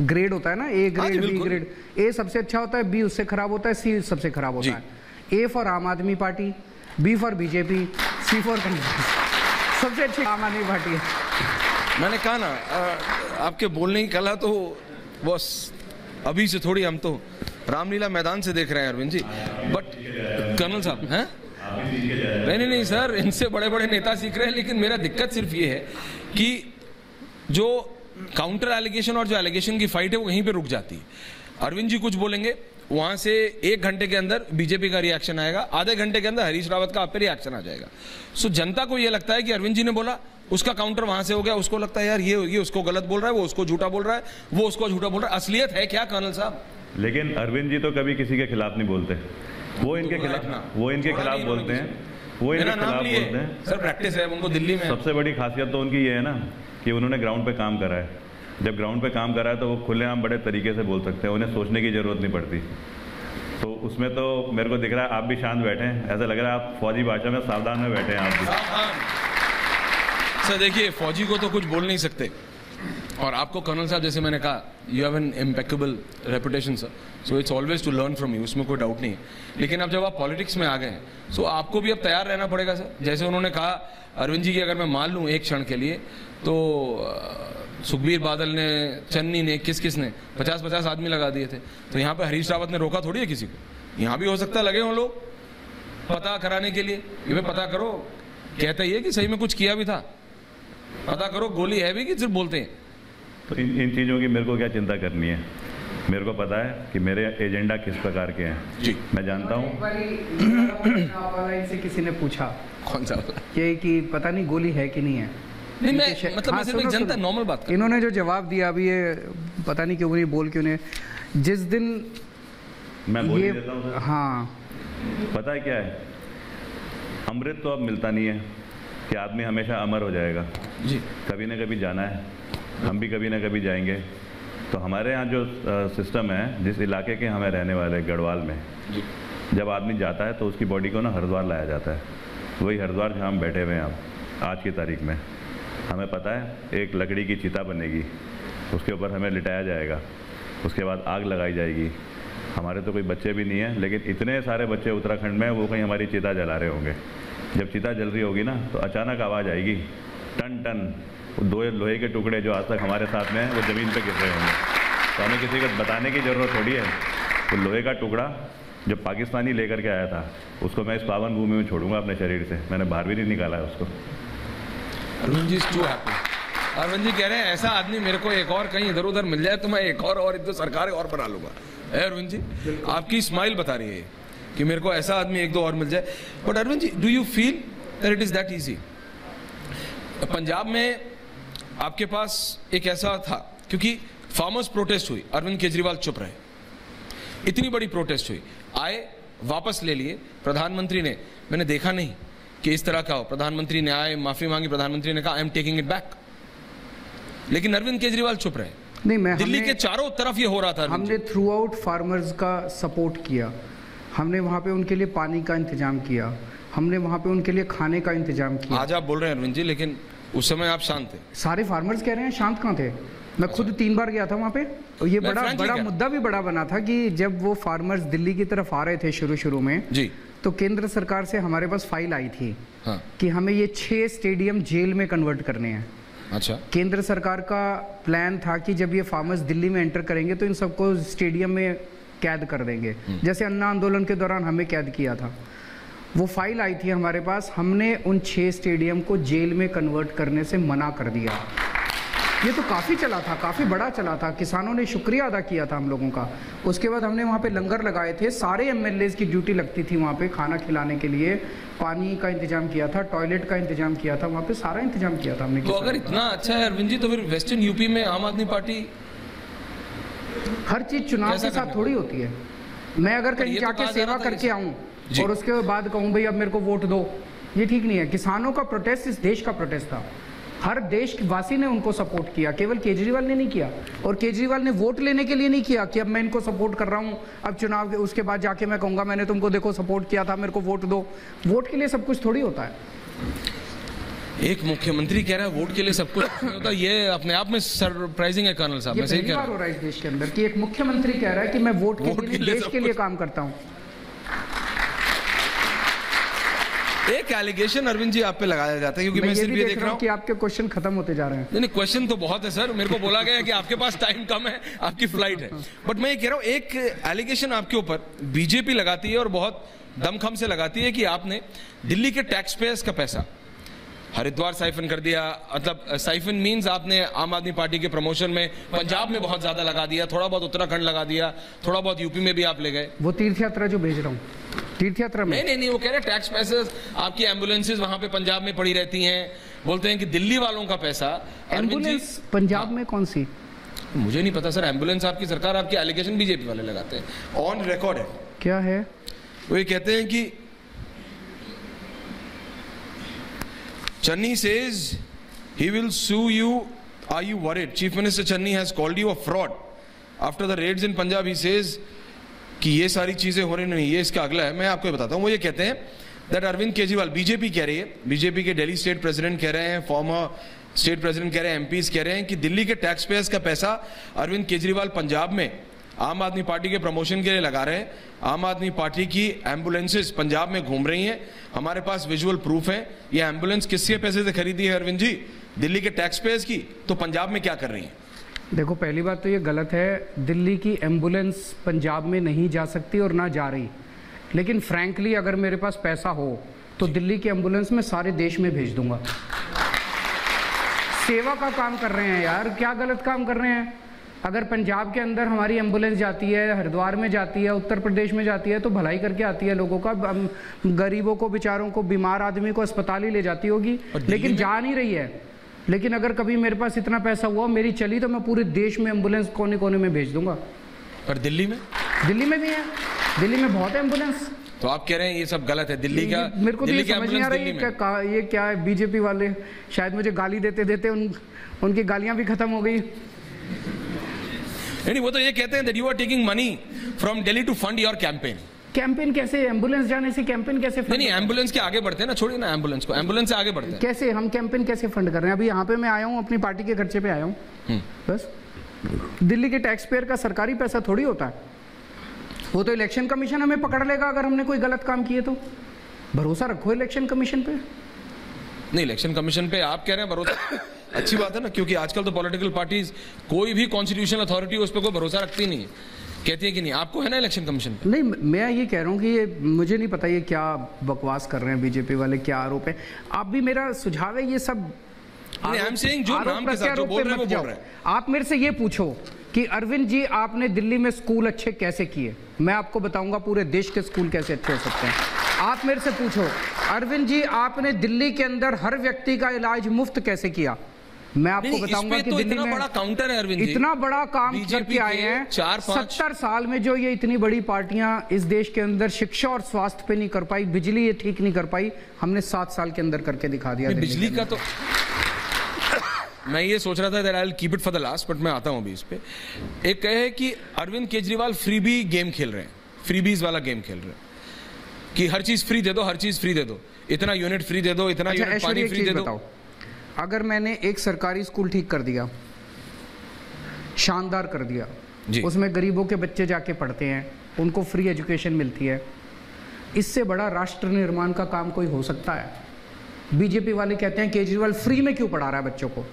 ग्रेड होता है ना ए हाँ ग्रेड बी ग्रेड। ए सबसे अच्छा होता है बी उससे खराब होता है सी सबसे खराब होता है। A for Aam Aadmi party B for BJP C for सबसे अच्छी आम आदमी पार्टी है। मैंने कहा ना आपके बोलने की कला तो बस, अभी से थोड़ी हम तो रामलीला मैदान से देख रहे हैं अरविंद जी। बट कर्नल साहब, हैं? नहीं नहीं नहीं, सर, इनसे बड़े बड़े नेता सीख रहे हैं, लेकिन मेरा दिक्कत सिर्फ़ ये है कि जो काउंटर एलिगेशन और जो एलिगेशन की फाइट है, वो वहीं पे रुक जाती है। अरविंद जी कुछ बोलेंगे? वहाँ से एक घंटे के अंदर बीजेपी का रिएक्शन आएगा आधे घंटे के अंदर हरीश रावत का आप पे रिएक्शन आ जाएगा। सो जनता को ये लगता है कि अरविंद जी ने बोला उसका काउंटर वहाँ से हो गया उसको लगता है यार ये ये उसको गलत बोल रहा है वो उसको झूठा बोल रहा है वो उसको झूठा बोल रहा है। असलियत है क्या कर्नल साहब? लेकिन अरविंद जी तो कभी किसी के खिलाफ नहीं बोलते। वो इनके खिलाफ वो इनके खिलाफ बोलते हैं। वो इनके खिलाफ बोलते हैं। सर प्रैक्टिस है उनको दिल्ली में। सबसे बड़ी खासियत तो उनकी ये है ना कि उन्होंने ग्राउंड पे काम करा है। जब ग्राउंड पे काम करा है तो वो खुलेआम बड़े तरीके से बोल सकते हैं, उन्हें सोचने की ज़रूरत नहीं पड़ती। तो उसमें तो मेरे को दिख रहा है आप भी शांत बैठे हैं, ऐसा लग रहा है आप फौजी भाषा में सावधान में बैठे हैं आप भी। सर, देखिए, फौजी को तो कुछ बोल नहीं सकते। और आपको कर्नल साहब, जैसे मैंने कहा you have an impeccable reputation sir so it's always to learn from you उसमें कोई डाउट नहीं है। लेकिन अब जब आप पॉलिटिक्स में आ गए हैं सो आपको भी अब तैयार रहना पड़ेगा सर जैसे उन्होंने कहा, अरविंद जी की अगर मैं मान लूँ एक क्षण के लिए तो सुखबीर बादल ने चन्नी ने किस किस ने पचास पचास आदमी लगा दिए थे। तो यहाँ पे हरीश रावत ने रोका थोड़ी है किसी को? यहाँ भी हो सकता है लगे हों लोग। पता कराने के लिए। कि भाई पता करो कहते ही है कि सही में कुछ किया भी था। पता करो गोली है भी कि सिर्फ़ बोलते हैं? तो इन इन चीज़ों की मेरे को क्या चिंता करनी है? मेरे को पता है कि मेरे एजेंडा किस प्रकार के हैं। जी। मैं जानता हूँ। इनसे किसी ने पूछा। कौन सा वाला? कि कि पता नहीं गोली है कि नहीं है। नहीं मैं मतलब हाँ, मैं सिर्फ़ एक जनता नॉर्मल बात कर इन्होंने जो जवाब दिया अभी ये पता नहीं क्यों नहीं बोल क्यों नहीं। जिस दिन मैं बोल ये देता हूँ हाँ। पता है क्या है? अमृत तो अब मिलता नहीं है कि आदमी हमेशा अमर हो जाएगा। जी। कभी ना कभी जाना है। हम भी कभी ना कभी जाएँगे। तो हमारे यहाँ जो सिस्टम है जिस इलाके के हमें रहने वाले गढ़वाल में जी। जब आदमी जाता है तो उसकी बॉडी को ना हरिद्वार लाया जाता है। वही हरिद्वार जहाँ हम बैठे हुए हैं अब आज की तारीख में। हमें पता है, एक लकड़ी की चिता बनेगी। उसके ऊपर हमें लिटाया जाएगा। उसके बाद आग लगाई जाएगी। हमारे तो कोई बच्चे भी नहीं हैं, लेकिन इतने सारे बच्चे उत्तराखंड में, वो कहीं हमारी चिता जला रहे होंगे। जब चिता जल रही होगी ना तो अचानक आवाज़ आएगी। टन टन। दो लोहे के टुकड़े जो आज तक हमारे साथ में हैं, वो ज़मीन पर गिर रहे होंगे। तो हमें किसी को बताने की ज़रूरत थोड़ी है। वो तो लोहे का टुकड़ा, जो पाकिस्तानी लेकर के आया था, उसको मैं इस पावन भूमि में छोड़ूँगा अपने शरीर से। मैंने बाहर भी नहीं निकाला है उसको। अरविंद जी टू हैप्पी अरविंद जी कह रहे हैं ऐसा आदमी मेरे को एक और कहीं इधर उधर मिल जाए तो मैं एक और और एक दो सरकार और बना लूँगा है अरविंद जी आपकी स्माइल बता रही है कि मेरे को ऐसा आदमी एक दो और मिल जाए but Arvind ji do you feel that it is that easy Punjab में आपके पास एक ऐसा था क्योंकि फार्मर्स प्रोटेस्ट हुई अरविंद केजरीवाल चुप रहे इतनी बड़ी प्रोटेस्ट हुई आए वापस ले लिए प्रधानमंत्री ने मैंने देखा नहीं कि इस तरह का हो। प्रधानमंत्री ने आए माफ़ी मांगी प्रधानमंत्री ने कहा I am taking it back लेकिन अरविंद केजरीवाल चुप रहे। नहीं मैं दिल्ली के चारों तरफ़ ये हो रहा था हमने थ्रू आउट फार्मर्स का सपोर्ट किया। हमने वहाँ पे उनके लिए पानी का इंतज़ाम किया। हमने वहाँ पे उनके लिए खाने का इंतज़ाम किया। आज आप बोल रहे हैं अरविंद जी लेकिन उस समय आप शांत थे। सारे फार्मर्स कह रहे हैं शांत कहाँ थे? मैं खुद तीन बार गया था वहाँ पे। और ये बड़ा बड़ा मुद्दा भी बड़ा बना था कि जब वो फार्मर्स दिल्ली की तरफ़ आ रहे थे शुरू शुरू में जी। तो केंद्र सरकार से हमारे पास फ़ाइल आई थी हाँ। कि हमें ये छह स्टेडियम जेल में कन्वर्ट करने हैं। अच्छा। केंद्र सरकार का प्लान था कि जब ये फार्मर्स दिल्ली में एंटर करेंगे तो इन सबको स्टेडियम में कैद कर देंगे। जैसे अन्ना आंदोलन के दौरान हमें कैद किया था। वो फ़ाइल आई थी हमारे पास हमने उन छह स्टेडियम को जेल में कन्वर्ट करने से मना कर दिया। ये तो काफ़ी चला था काफ़ी बड़ा चला था। किसानों ने शुक्रिया अदा किया था हम लोगों का। उसके बाद हमने वहाँ पे लंगर लगाए थे। सारे एम की ड्यूटी लगती थी वहाँ पे खाना खिलाने के लिए। पानी का इंतज़ाम किया था टॉयलेट का इंतज़ाम किया था वहाँ पे सारा इंतज़ाम किया था हमने तो अगर इतना अच्छा है अरविंद जी तो फिर वेस्टर्न यूपी में आम आदमी पार्टी हर चीज़ चुनाव के साथ थोड़ी होती है। मैं अगर कहीं तो जाके सेवा करके आऊँ। और उसके बाद कहूँ भाई अब मेरे को वोट दो। ये ठीक नहीं है। किसानों का प्रोटेस्ट इस देश का प्रोटेस्ट था। हर देश के वासी ने उनको सपोर्ट किया। केवल केजरीवाल ने नहीं किया। और केजरीवाल ने वोट लेने के लिए नहीं किया कि अब मैं इनको सपोर्ट कर रहा हूँ अब चुनाव के उसके बाद जाके मैं कहूँगा मैंने तुमको देखो सपोर्ट किया था मेरे को वोट दो। वोट के लिए सब कुछ थोड़ी होता है। एक मुख्यमंत्री कह रहा है वोट के लिए सब कुछ होता। ये अपने आप में सरप्राइजिंग है कर्नल साहब मैं सही कह रहा हो। देश के अंदर कि एक मुख्यमंत्री कह रहा है कि मैं वोट के लिए देश के लिए काम करता हूँ हूँ एक एलिगेशन अरविंद जी आप पे लगाया जाता है क्योंकि मैं मैं ये सिर्फ़ भी ये देख देख रहा हूँ हूँ। कि आपके क्वेश्चन खत्म होते जा रहे हैं। नहीं नहीं क्वेश्चन तो बहुत है सर मेरे को बोला गया कि आपके पास टाइम कम है आपकी फ़्लाइट है। बट मैं ये कह रहा हूँ एक एलिगेशन आपके ऊपर बीजेपी लगाती है और बहुत दमखम से लगाती है कि आपने दिल्ली के टैक्स पेयर्स का पैसा हरिद्वार साइफन कर दिया। मतलब साइफन मींस आपने आम आदमी पार्टी के प्रमोशन में पंजाब में बहुत ज़्यादा लगा दिया थोड़ा बहुत उत्तराखंड लगा दिया थोड़ा बहुत यूपी में भी आप ले गए। वो तीर्थ यात्रा जो भेज रहा हूँ। तीर्थ यात्रा में नहीं नहीं नहीं वो कह रहे टैक्स पैसे आपकी एम्बुलेंसेज वहाँ पे पंजाब में पड़ी रहती हैं बोलते हैं कि दिल्ली वालों का पैसा एंबुलेंस पंजाब में कौन सी मुझे नहीं पता सर एंबुलेंस आपकी सरकार आपकी एलिगेशन बीजेपी वाले लगाते हैं ऑन रिकॉर्ड है क्या है वो ये कहते हैं कि Channi says he will sue you. Are you worried? Chief Minister Channi has called you a fraud. After the raids in Punjab, he says कि ये सारी चीज़ें हो रही नहीं, ये इसका अगला है। मैं आपको बताता हूँ। वो ये कहते हैं दैट अरविंद केजरीवाल बीजेपी कह रही है। बीजेपी के दिल्ली स्टेट प्रेसिडेंट कह रहे हैं फॉर्मर स्टेट प्रेसिडेंट कह रहे हैं एमपीज कह रहे हैं कि दिल्ली के टैक्स पेयर्स का पैसा अरविंद केजरीवाल पंजाब में आम आदमी पार्टी के प्रमोशन के लिए लगा रहे हैं। आम आदमी पार्टी की एम्बुलेंसेज पंजाब में घूम रही हैं। हमारे पास विजुअल प्रूफ है। ये एंबुलेंस किसके पैसे से खरीदी है अरविंद जी? दिल्ली के टैक्स पेयर्स की। तो पंजाब में क्या कर रही है? देखो पहली बात तो ये गलत है दिल्ली की एंबुलेंस पंजाब में नहीं जा सकती और ना जा रही। लेकिन फ्रैंकली अगर मेरे पास पैसा हो तो दिल्ली की एंबुलेंस मैं सारे देश में भेज दूँगा। सेवा का काम कर रहे हैं यार क्या गलत काम कर रहे हैं? अगर पंजाब के अंदर हमारी एंबुलेंस जाती है हरिद्वार में जाती है उत्तर प्रदेश में जाती है तो भलाई करके आती है लोगों का। गरीबों को बेचारों को बीमार आदमी को अस्पताल ही ले जाती होगी। लेकिन जा नहीं रही है। लेकिन अगर कभी मेरे पास इतना पैसा हुआ मेरी चली तो मैं पूरे देश में एंबुलेंस कोने कोने में भेज दूँगा। पर दिल्ली में? दिल्ली में भी है। दिल्ली में बहुत है एंबुलेंस तो आप कह रहे हैं ये सब गलत है? दिल्ली का मेरे को तो ये दिल्ली समझ नहीं आ रहा क्या ये क्या है? बीजेपी वाले शायद मुझे गाली देते देते उन उनकी गालियाँ भी खत्म हो गई। नहीं वो तो ये कहते हैं that you are taking money from Delhi to fund your campaign campaign कैसे एंबुलेंस जाने से कैंपेन कैसे नहीं फंड नहीं एंबुलेंस के आगे बढ़ते हैं ना छोड़िए ना एंबुलेंस को एंबुलेंस से आगे बढ़ते हैं। कैसे हम कैंपेन कैसे फंड कर रहे हैं? अभी यहाँ पे मैं आया हूँ अपनी पार्टी के खर्चे पे आया हूँ। हम्म। बस। दिल्ली के टैक्स पेयर का सरकारी पैसा थोड़ी होता है। वो तो इलेक्शन कमीशन हमें पकड़ लेगा अगर हमने कोई गलत काम किए तो। भरोसा रखो इलेक्शन कमीशन पे। नहीं इलेक्शन कमीशन पे आप कह रहे हैं भरोसा। अच्छी बात है ना क्योंकि आजकल तो पॉलिटिकल पार्टीज़ कोई भी कॉन्स्टिट्यूशनल अथॉरिटी उस पर कोई भरोसा रखती नहीं है। कहती है कि नहीं? आपको है ना इलेक्शन कमीशन पे? नहीं मैं ये कह रहा हूँ कि ये मुझे नहीं पता ये क्या बकवास कर रहे हैं बीजेपी वाले क्या आरोप है। आप भी मेरा सुझाव है ये सब। आप मेरे से ये पूछो कि अरविंद जी आपने दिल्ली में स्कूल अच्छे कैसे किए? मैं आपको बताऊँगा पूरे देश के स्कूल कैसे अच्छे हो सकते हैं। आप मेरे से पूछो अरविंद जी आपने दिल्ली के अंदर हर व्यक्ति का इलाज मुफ़्त कैसे किया? मैं आपको बताऊँगा कि तो दिल्ली इतना में बड़ा काउंटर है अरविंद इतना बड़ा काम करके आए हैं। चार सत्तर साल में जो ये इतनी बड़ी पार्टियाँ इस देश के अंदर शिक्षा और स्वास्थ्य पे नहीं कर पाई बिजली ये ठीक नहीं कर पाई हमने सात साल के अंदर करके दिखा दिया बिजली का तो मैं ये सोच रहा था that I keep it for the last but मैं आता हूँ अभी इस पे। एक कहे है कि अरविंद केजरीवाल फ्री भी गेम खेल रहे हैं। फ्रीबीज वाला गेम खेल रहे हैं। कि हर चीज़ फ्री दे दो हर चीज़ फ्री दे दो। इतना यूनिट फ्री दे दो इतना अच्छा यूनिट पानी फ्री दे दो। बताओ। अगर मैंने एक सरकारी स्कूल ठीक कर दिया शानदार कर दिया उसमें गरीबों के बच्चे जाके पढ़ते हैं उनको फ्री एजुकेशन मिलती है इससे बड़ा राष्ट्र निर्माण का काम कोई हो सकता है? बीजेपी वाले कहते हैं केजरीवाल फ्री में क्यों पढ़ा रहा है बच्चों को?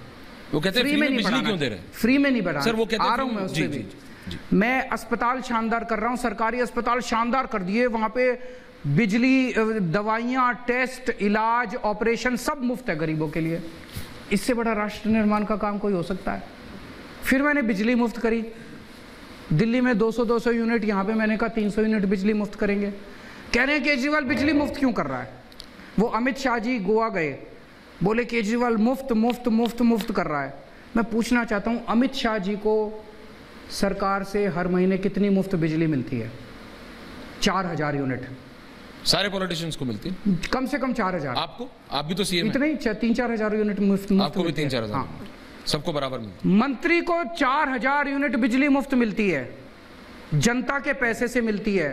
वो कहते हैं फ्री में बिजली पढ़ाना। क्यों दे रहे फ्री में नहीं पढ़ा सर, वो कहते आ रहा हूँ मैं में- भी। अस्पताल शानदार कर रहा हूँ सरकारी अस्पताल शानदार कर दिए वहाँ पे बिजली दवाइयाँ टेस्ट इलाज ऑपरेशन सब मुफ़्त है गरीबों के लिए। इससे बड़ा राष्ट्र निर्माण का काम कोई हो सकता है। फिर मैंने बिजली मुफ़्त करी। दिल्ली में 200-200 यूनिट, यहाँ पे मैंने कहा 300 यूनिट बिजली मुफ़्त करेंगे। कह रहे हैं, केजरीवाल बिजली मुफ़्त क्यों कर रहा है? वो अमित शाह जी गोवा गए। बोले, केजरीवाल, मुफ़्त मुफ़्त मुफ़्त मुफ़्त कर रहा है। मैं पूछना चाहता हूँ, अमित शाह जी को सरकार से हर महीने कितनी मुफ़्त बिजली मिलती है? चार हज़ार यूनिट। सारे पॉलिटिशियंस को मिलती है। कम से कम चार हज़ार। आपको? आप भी तो सीएम इतने ही तीन चार हज़ार यूनिट मुफ़्त आपको भी तीन चार हज़ार। हाँ। सबको बराबर मिलती मंत्री को चार हज़ार यूनिट बिजली मुफ़्त मिलती है। जनता के पैसे से मिलती है।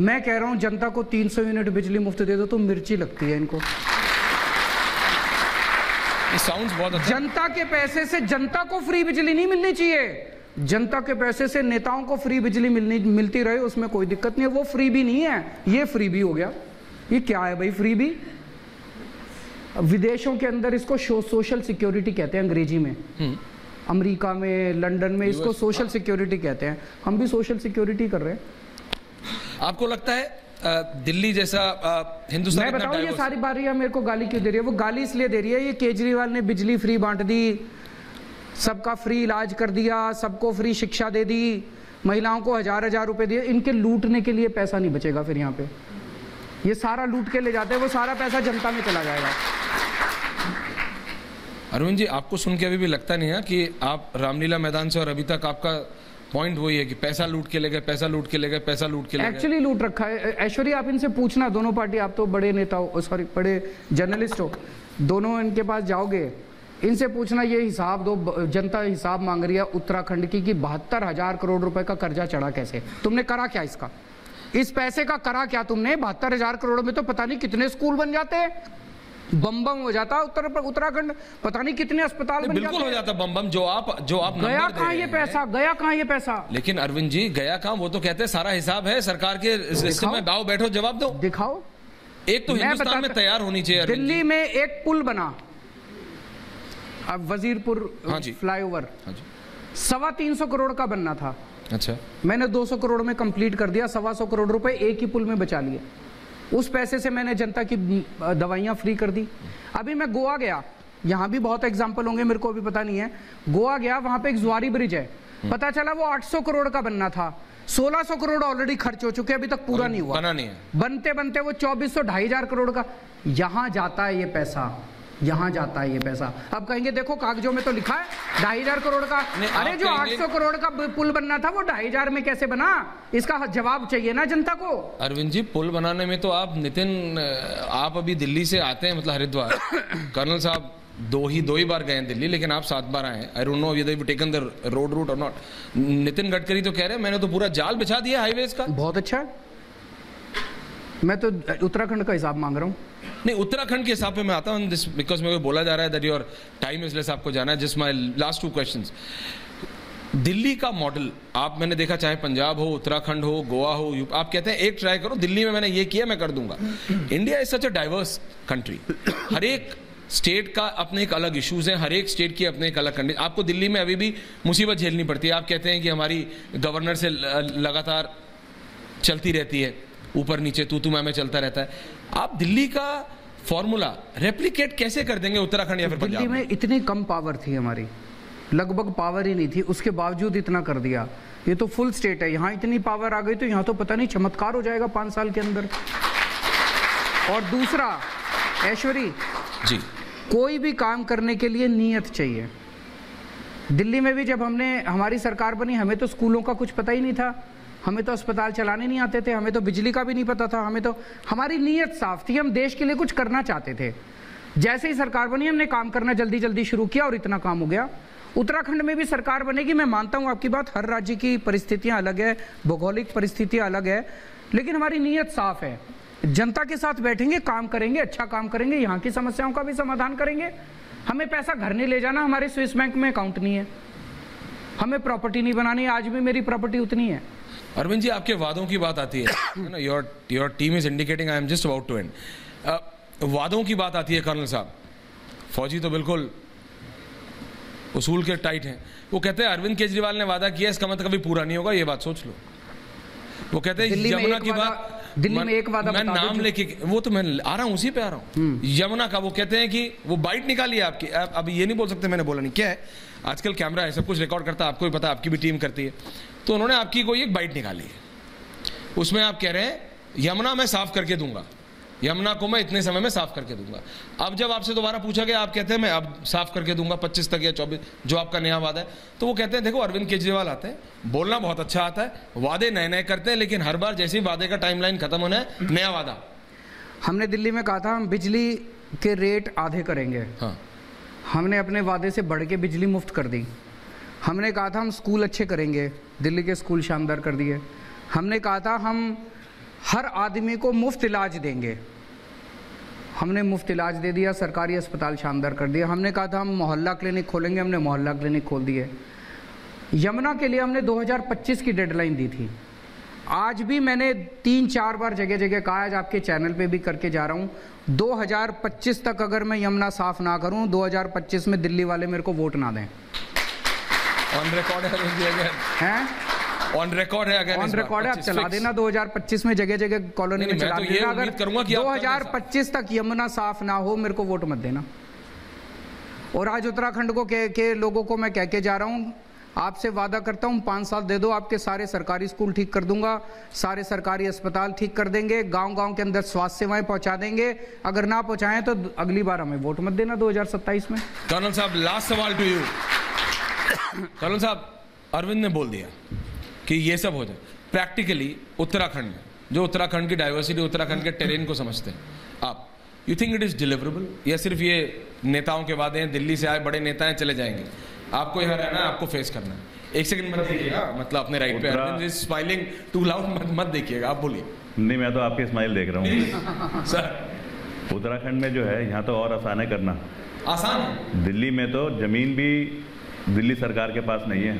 मैं कह रहा हूँ जनता को 300 यूनिट बिजली मुफ़्त दे दो तो मिर्ची लगती है इनको। ये साउंड्स बहुत अच्छा। जनता के पैसे से जनता को फ्री बिजली नहीं मिलनी चाहिए। जनता के पैसे से नेताओं को फ्री बिजली मिलनी मिलती रहे उसमें कोई दिक्कत नहीं है। वो फ्री भी नहीं है ये फ्री भी हो गया। ये क्या है भाई फ्री भी? विदेशों के अंदर इसको सोशल सिक्योरिटी कहते हैं अंग्रेज़ी में। अमेरिका में लंदन में इसको सोशल सिक्योरिटी कहते हैं। हम भी सोशल सिक्योरिटी कर रहे हैं। आपको लगता है दिल्ली जैसा हिंदुस्तान मैं बताऊँ ये सारी बारियाँ मेरे को गाली क्यों दे रही है? वो गाली इसलिए दे रही है ये केजरीवाल ने बिजली फ्री बांट दी सबका फ्री इलाज कर दिया सबको फ्री शिक्षा दे दी महिलाओं को हज़ार हज़ार रुपए दिए। इनके लूटने के लिए पैसा नहीं बचेगा फिर यहाँ पे। ये सारा लूट के ले जाते हैं वो सारा पैसा जनता में चला जाएगा। अरविंद जी आपको सुन के अभी भी लगता नहीं है कि आप रामलीला मैदान से और अभी तक आपका पॉइंट वही है कि पैसा लूट के ले गए पैसा लूट के ले गए पैसा लूट के ले गए? एक्चुअली लूट रखा है। ऐश्वर्या आप इनसे पूछना दोनों पार्टी आप तो बड़े नेता हो सॉरी बड़े जर्नलिस्ट हो। दोनों इनके पास जाओगे इनसे पूछना ये हिसाब दो जनता हिसाब मांग रही है उत्तराखंड की कि बहत्तर हज़ार करोड़ रुपए का कर्जा चढ़ा कैसे? तुमने करा क्या इसका? इस पैसे का करा क्या तुमने? बहत्तर हज़ार करोड़ में तो पता नहीं कितने स्कूल बन जाते हैं। बम बम हो जाता उत्तर उत्तराखंड पता नहीं कितने अस्पताल बन बिल्कुल जाते हो जाता बम बम जो आप जो आप गया कहाँ ये पैसा? गया कहाँ ये पैसा? लेकिन अरविंद जी गया काम वो तो कहते हैं सारा हिसाब है सरकार के सिस्टम में बैठो जवाब दो। दिखाओ। एक तो हिंदुस्तान में तैयार होनी चाहिए दिल्ली में एक पुल बना। अब वजीरपुर हाँ जी। फ्लाईओवर। हाँ जी। सवा तीन सौ करोड़ का बनना था। अच्छा। मैंने 200 करोड़ में कंप्लीट कर दिया सवा सौ करोड़ रुपए एक ही पुल में बचा लिए। उस पैसे से मैंने जनता की दवाइयाँ फ्री कर दी। अभी मैं गोवा गया। यहाँ भी बहुत एग्ज़ाम्पल होंगे मेरे को अभी पता नहीं है। गोवा गया वहाँ पे एक जुआरी ब्रिज है। पता चला वो 800 करोड़ का बनना था। 1600 करोड़ ऑलरेडी खर्च हो चुके अभी तक पूरा नहीं हुआ। बना नहीं है। बनते बनते वो चौबीस सौ ढाई हज़ार करोड़ का। यहाँ जाता है ये पैसा। यहाँ जाता है ये पैसा। अब कहेंगे देखो कागजों में तो लिखा है ढाई हज़ार करोड़ का। अरे जो कहेंगे- 800 करोड़ का पुल बनना था वो ढाई हज़ार में कैसे बना? इसका जवाब चाहिए ना जनता को। अरविंद जी पुल बनाने में तो आप नितिन आप अभी दिल्ली से आते हैं मतलब हरिद्वार। कर्नल साहब दो ही दो ही बार गए हैं दिल्ली लेकिन आप सात बार आए I don't know taken the road route और नॉट नितिन गडकरी तो कह रहे हैं मैंने तो पूरा जाल बिछा दिया हाईवेज का। बहुत अच्छा। मैं तो उत्तराखंड का हिसाब मांग रहा हूँ। नहीं, उत्तराखंड के हिसाब पे मैं आता हूँ दिस बिकॉज़ मेरे को बोला जा रहा है that your time is less आपको जाना है। जिस my last two question Delhi का मॉडल आप मैंने देखा, चाहे पंजाब हो, उत्तराखंड हो, गोवा हो आप कहते हैं, एक ट्राई करो, दिल्ली में मैंने ये किया, मैं कर दूँगा। India is such a diverse country हर एक स्टेट का अपने एक अलग इश्यूज़ हैं, हर एक स्टेट की अपने एक अलग कंडीशन आपको दिल्ली में अभी भी मुसीबत झेलनी पड़ती है। आप कहते हैं कि हमारी गवर्नर से लगातार चलती रहती है, ऊपर नीचे तू तू मैं चलता रहता है। आप दिल्ली का फॉर्मूला रेप्लीकेट कैसे कर देंगे उत्तराखंड या फिर दिल्ली में इतनी कम पावर थी हमारी। लगभग पावर ही नहीं थी उसके बावजूद इतना कर दिया। ये तो फुल स्टेट है यहाँ इतनी पावर आ गई तो यहाँ तो पता नहीं चमत्कार हो जाएगा पाँच साल के अंदर। और दूसरा ऐश्वरी जी। कोई भी काम करने के लिए नीयत चाहिए। दिल्ली में भी जब हमने हमारी सरकार बनी हमें तो स्कूलों का कुछ पता ही नहीं था। हमें तो अस्पताल चलाने नहीं आते थे, हमें तो बिजली का भी नहीं पता था, हमें तो हमारी नीयत साफ़ थी, हम देश के लिए कुछ करना चाहते थे। जैसे ही सरकार बनी, हमने काम करना जल्दी जल्दी शुरू किया और इतना काम हो गया। उत्तराखंड में भी सरकार बनेगी, मैं मानता हूँ आपकी बात, हर राज्य की परिस्थितियाँ अलग है, भौगोलिक परिस्थितियाँ अलग है, लेकिन हमारी नीयत साफ़ है। जनता के साथ बैठेंगे, काम करेंगे अच्छा काम करेंगे, यहाँ की समस्याओं का भी समाधान करेंगे। हमें पैसा घर नहीं ले जाना, हमारे स्विस बैंक में अकाउंट नहीं है। हमें प्रॉपर्टी नहीं बनानी, आज भी मेरी प्रॉपर्टी उतनी है। अरविंद जी आपके वादों की बात आती है ना? Your your team is indicating I am just about to end वादों की बात आती है कर्नल साहब। फौजी तो बिल्कुल उसूल के टाइट हैं। वो कहते हैं अरविंद केजरीवाल ने वादा किया इसका मतलब कभी पूरा नहीं होगा ये बात सोच लो। वो कहते हैं यमुना की बात दिल्ली में एक वादा मैं नाम लेके वो तो मैं आ रहा हूँ उसी पे आ रहा हूँ। हम्म। यमुना का वो कहते हैं कि वो बाइट निकाली है आपकी। अब ये नहीं बोल सकते मैंने बोला नहीं। क्या है? आजकल कैमरा है सब कुछ रिकॉर्ड करता है आपको भी पता आपकी भी टीम करती है। तो उन्होंने आपकी कोई एक बाइट निकाली। उसमें आप कह रहे हैं यमुना मैं साफ़ करके दूँगा। यमुना को मैं इतने समय में साफ़ करके दूँगा। अब जब आपसे दोबारा पूछा गया आप कहते हैं मैं अब साफ़ करके दूँगा 25 तक या 24 जो आपका नया वादा है। तो वो कहते हैं देखो अरविंद केजरीवाल आते हैं बोलना बहुत अच्छा आता है वादे नए नए करते हैं लेकिन हर बार जैसे ही वादे का टाइमलाइन खत्म होना है नया वादा। हमने दिल्ली में कहा था हम बिजली के रेट आधे करेंगे। हाँ। हमने अपने वादे से बढ़ के बिजली मुफ़्त कर दी। हमने कहा था हम स्कूल अच्छे करेंगे। दिल्ली के स्कूल शानदार कर दिए। हमने कहा था, हम हर आदमी को मुफ़्त इलाज देंगे। हमने मुफ़्त इलाज दे दिया, सरकारी अस्पताल शानदार कर दिया हमने कहा था, हम मोहल्ला क्लिनिक खोलेंगे। हमने मोहल्ला क्लिनिक खोल दिए। यमुना के लिए हमने 2025 की डेडलाइन दी थी। आज भी मैंने तीन चार बार जगह जगह कहा, आज आपके चैनल पे भी करके जा रहा हूँ 2025 तक अगर मैं यमुना साफ़ ना करूँ 2025 में दिल्ली वाले मेरे को वोट ना दें। ऑन रिकॉर्ड है हैं? ऑन रिकॉर्ड है अगर ऑन रिकॉर्ड है आप चला देना 2025 में जगह जगह कॉलोनी में चला तो देना अगर करूँगा कि 2025 तक यमुना साफ़ ना हो मेरे को वोट मत देना। और आज उत्तराखंड को के, के लोगों को मैं कह के जा रहा हूँ आपसे वादा करता हूँ पाँच साल दे दो आपके सारे सरकारी स्कूल ठीक कर दूँगा सारे सरकारी अस्पताल ठीक कर देंगे गाँव गाँव के अंदर स्वास्थ्य सेवाएँ पहुँचा देंगे अगर ना पहुंचाएँ तो अगली बार हमें वोट मत देना 2027 में। कर्नल साहब लास्ट सवाल टू यू कर्नल साहब अरविंद ने बोल दिया कि ये सब हो जाए। प्रैक्टिकली उत्तराखंड में जो उत्तराखंड की डाइवर्सिटी उत्तराखंड के टेरेन को समझते हैं। आप you think it is deliverable या सिर्फ़ ये नेताओं के वादे हैं दिल्ली से आए बड़े नेता हैं चले जाएँगे? आपको यहाँ रहना है आपको फेस करना है। एक सेकंड मत देखिएगा मतलब अपने राइट पे। Arvind is smiling too loud मत मत देखिएगा आप बोलिए। नहीं मैं तो आपकी स्माइल देख रहा हूँ। सर उत्तराखंड में जो है यहाँ तो और आसान है करना। आसान है। दिल्ली में तो ज़मीन भी दिल्ली सरकार के पास नहीं है।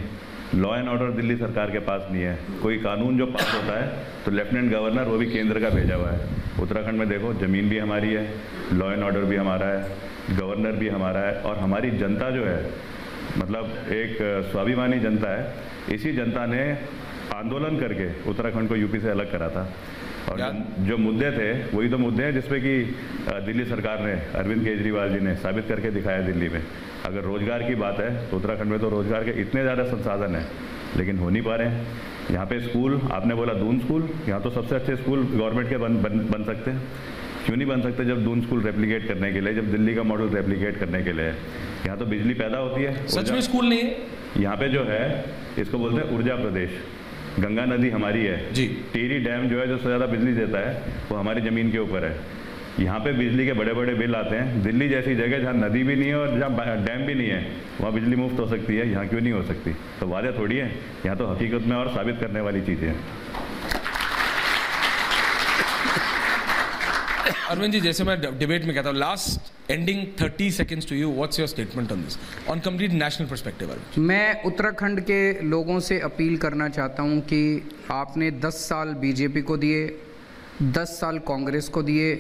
लॉ एंड ऑर्डर दिल्ली सरकार के पास नहीं है। कोई कानून जो पास होता है तो लेफ्टिनेंट गवर्नर वो भी केंद्र का भेजा हुआ है। उत्तराखंड में देखो ज़मीन भी हमारी है लॉ एंड ऑर्डर भी हमारा है गवर्नर भी हमारा है और हमारी जनता जो है मतलब एक स्वाभिमानी जनता है इसी जनता ने आंदोलन करके उत्तराखंड को यूपी से अलग करा था। और जो मुद्दे थे वही तो मुद्दे हैं जिसपे कि दिल्ली सरकार ने अरविंद केजरीवाल जी ने साबित करके दिखाया दिल्ली में। अगर रोज़गार की बात है तो उत्तराखंड में तो रोज़गार के इतने ज़्यादा संसाधन हैं लेकिन हो नहीं पा रहे हैं। यहाँ पे स्कूल आपने बोला दून स्कूल यहाँ तो सबसे अच्छे स्कूल गवर्नमेंट के बन बन, बन सकते हैं। क्यों नहीं बन सकते जब दून स्कूल रेप्लीकेट करने के लिए जब दिल्ली का मॉडल रेप्लीकेट करने के लिए? यहाँ तो बिजली पैदा होती है सच में स्कूल नहीं है? यहाँ पे जो है इसको बोलते हैं ऊर्जा प्रदेश। गंगा नदी हमारी है। जी। टीरी डैम जो है जो सबसे ज़्यादा बिजली देता है वो हमारी ज़मीन के ऊपर है। यहाँ पे बिजली के बड़े बड़े बिल आते हैं। दिल्ली जैसी जगह जहाँ नदी भी नहीं है और जहाँ डैम भी नहीं है वहाँ बिजली मुफ़्त हो सकती है। यहाँ क्यों नहीं हो सकती? तो वादे थोड़ी है। यहाँ तो हकीकत में और साबित करने वाली चीज़ें हैं। अरविंद जी जैसे मैं डिबेट में कहता हूँ last ending 30 seconds to you what's your statement on this on complete national perspective मैं उत्तराखंड के लोगों से अपील करना चाहता हूँ कि आपने 10 साल बीजेपी को दिए 10 साल कांग्रेस को दिए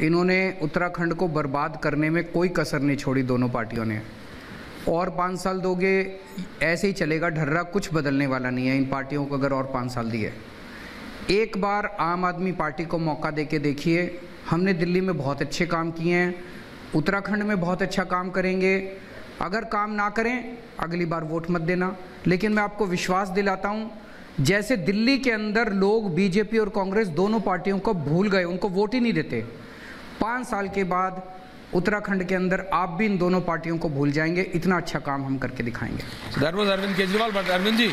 इन्होंने उत्तराखंड को बर्बाद करने में कोई कसर नहीं छोड़ी दोनों पार्टियों ने। और पाँच साल दोगे, ऐसे ही चलेगा, ढर्रा कुछ बदलने वाला नहीं है। इन पार्टियों को अगर और पाँच साल दिए। एक बार आम आदमी पार्टी को मौका दे के देखिए, हमने दिल्ली में बहुत अच्छे काम किए हैं, उत्तराखंड में बहुत अच्छा काम करेंगे। अगर काम ना करें, अगली बार वोट मत देना। लेकिन मैं आपको विश्वास दिलाता हूँ, जैसे दिल्ली के अंदर लोग, बीजेपी और कांग्रेस दोनों पार्टियों को भूल गए, उनको वोट ही नहीं देते। पाँच साल के बाद उत्तराखंड के अंदर आप भी इन दोनों पार्टियों को भूल जाएँगे। इतना अच्छा काम हम करके दिखाएँगे। अरविंद केजरीवाल बट अरविंद जी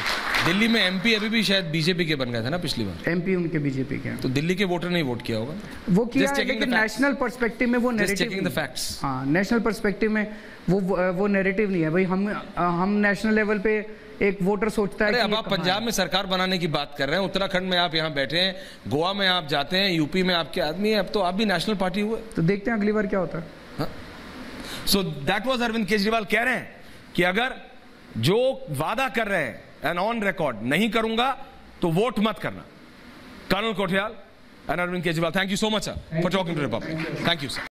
दिल्ली में एमपी अभी भी शायद बीजेपी के बन गए थे ना पिछली बार? एमपी उनके बीजेपी के हैं। तो दिल्ली के वोटर ने वोट किया होगा। वो किया लेकिन नेशनल पर्सपेक्टिव में वो facts. हाँ नेशनल पर्सपेक्टिव में वो वो नैरेटिव नहीं है। भाई हम हम नेशनल लेवल पे एक वोटर सोचता है अरे कि अब आप पंजाब में सरकार बनाने की बात कर रहे हैं उत्तराखंड में आप यहाँ बैठे हैं गोवा में आप जाते हैं यूपी में आपके आदमी है अब तो आप भी नेशनल पार्टी हुए। तो देखते हैं अगली बार क्या होता है। So that was Arvind Kejriwal कह रहे हैं कि अगर जो वादा कर रहे हैं एंड ऑन रिकॉर्ड नहीं करूँगा तो वोट मत करना। Colonel Kothiyal and Arvind Kejriwal thank you so much sir for talking to Republic thank you sir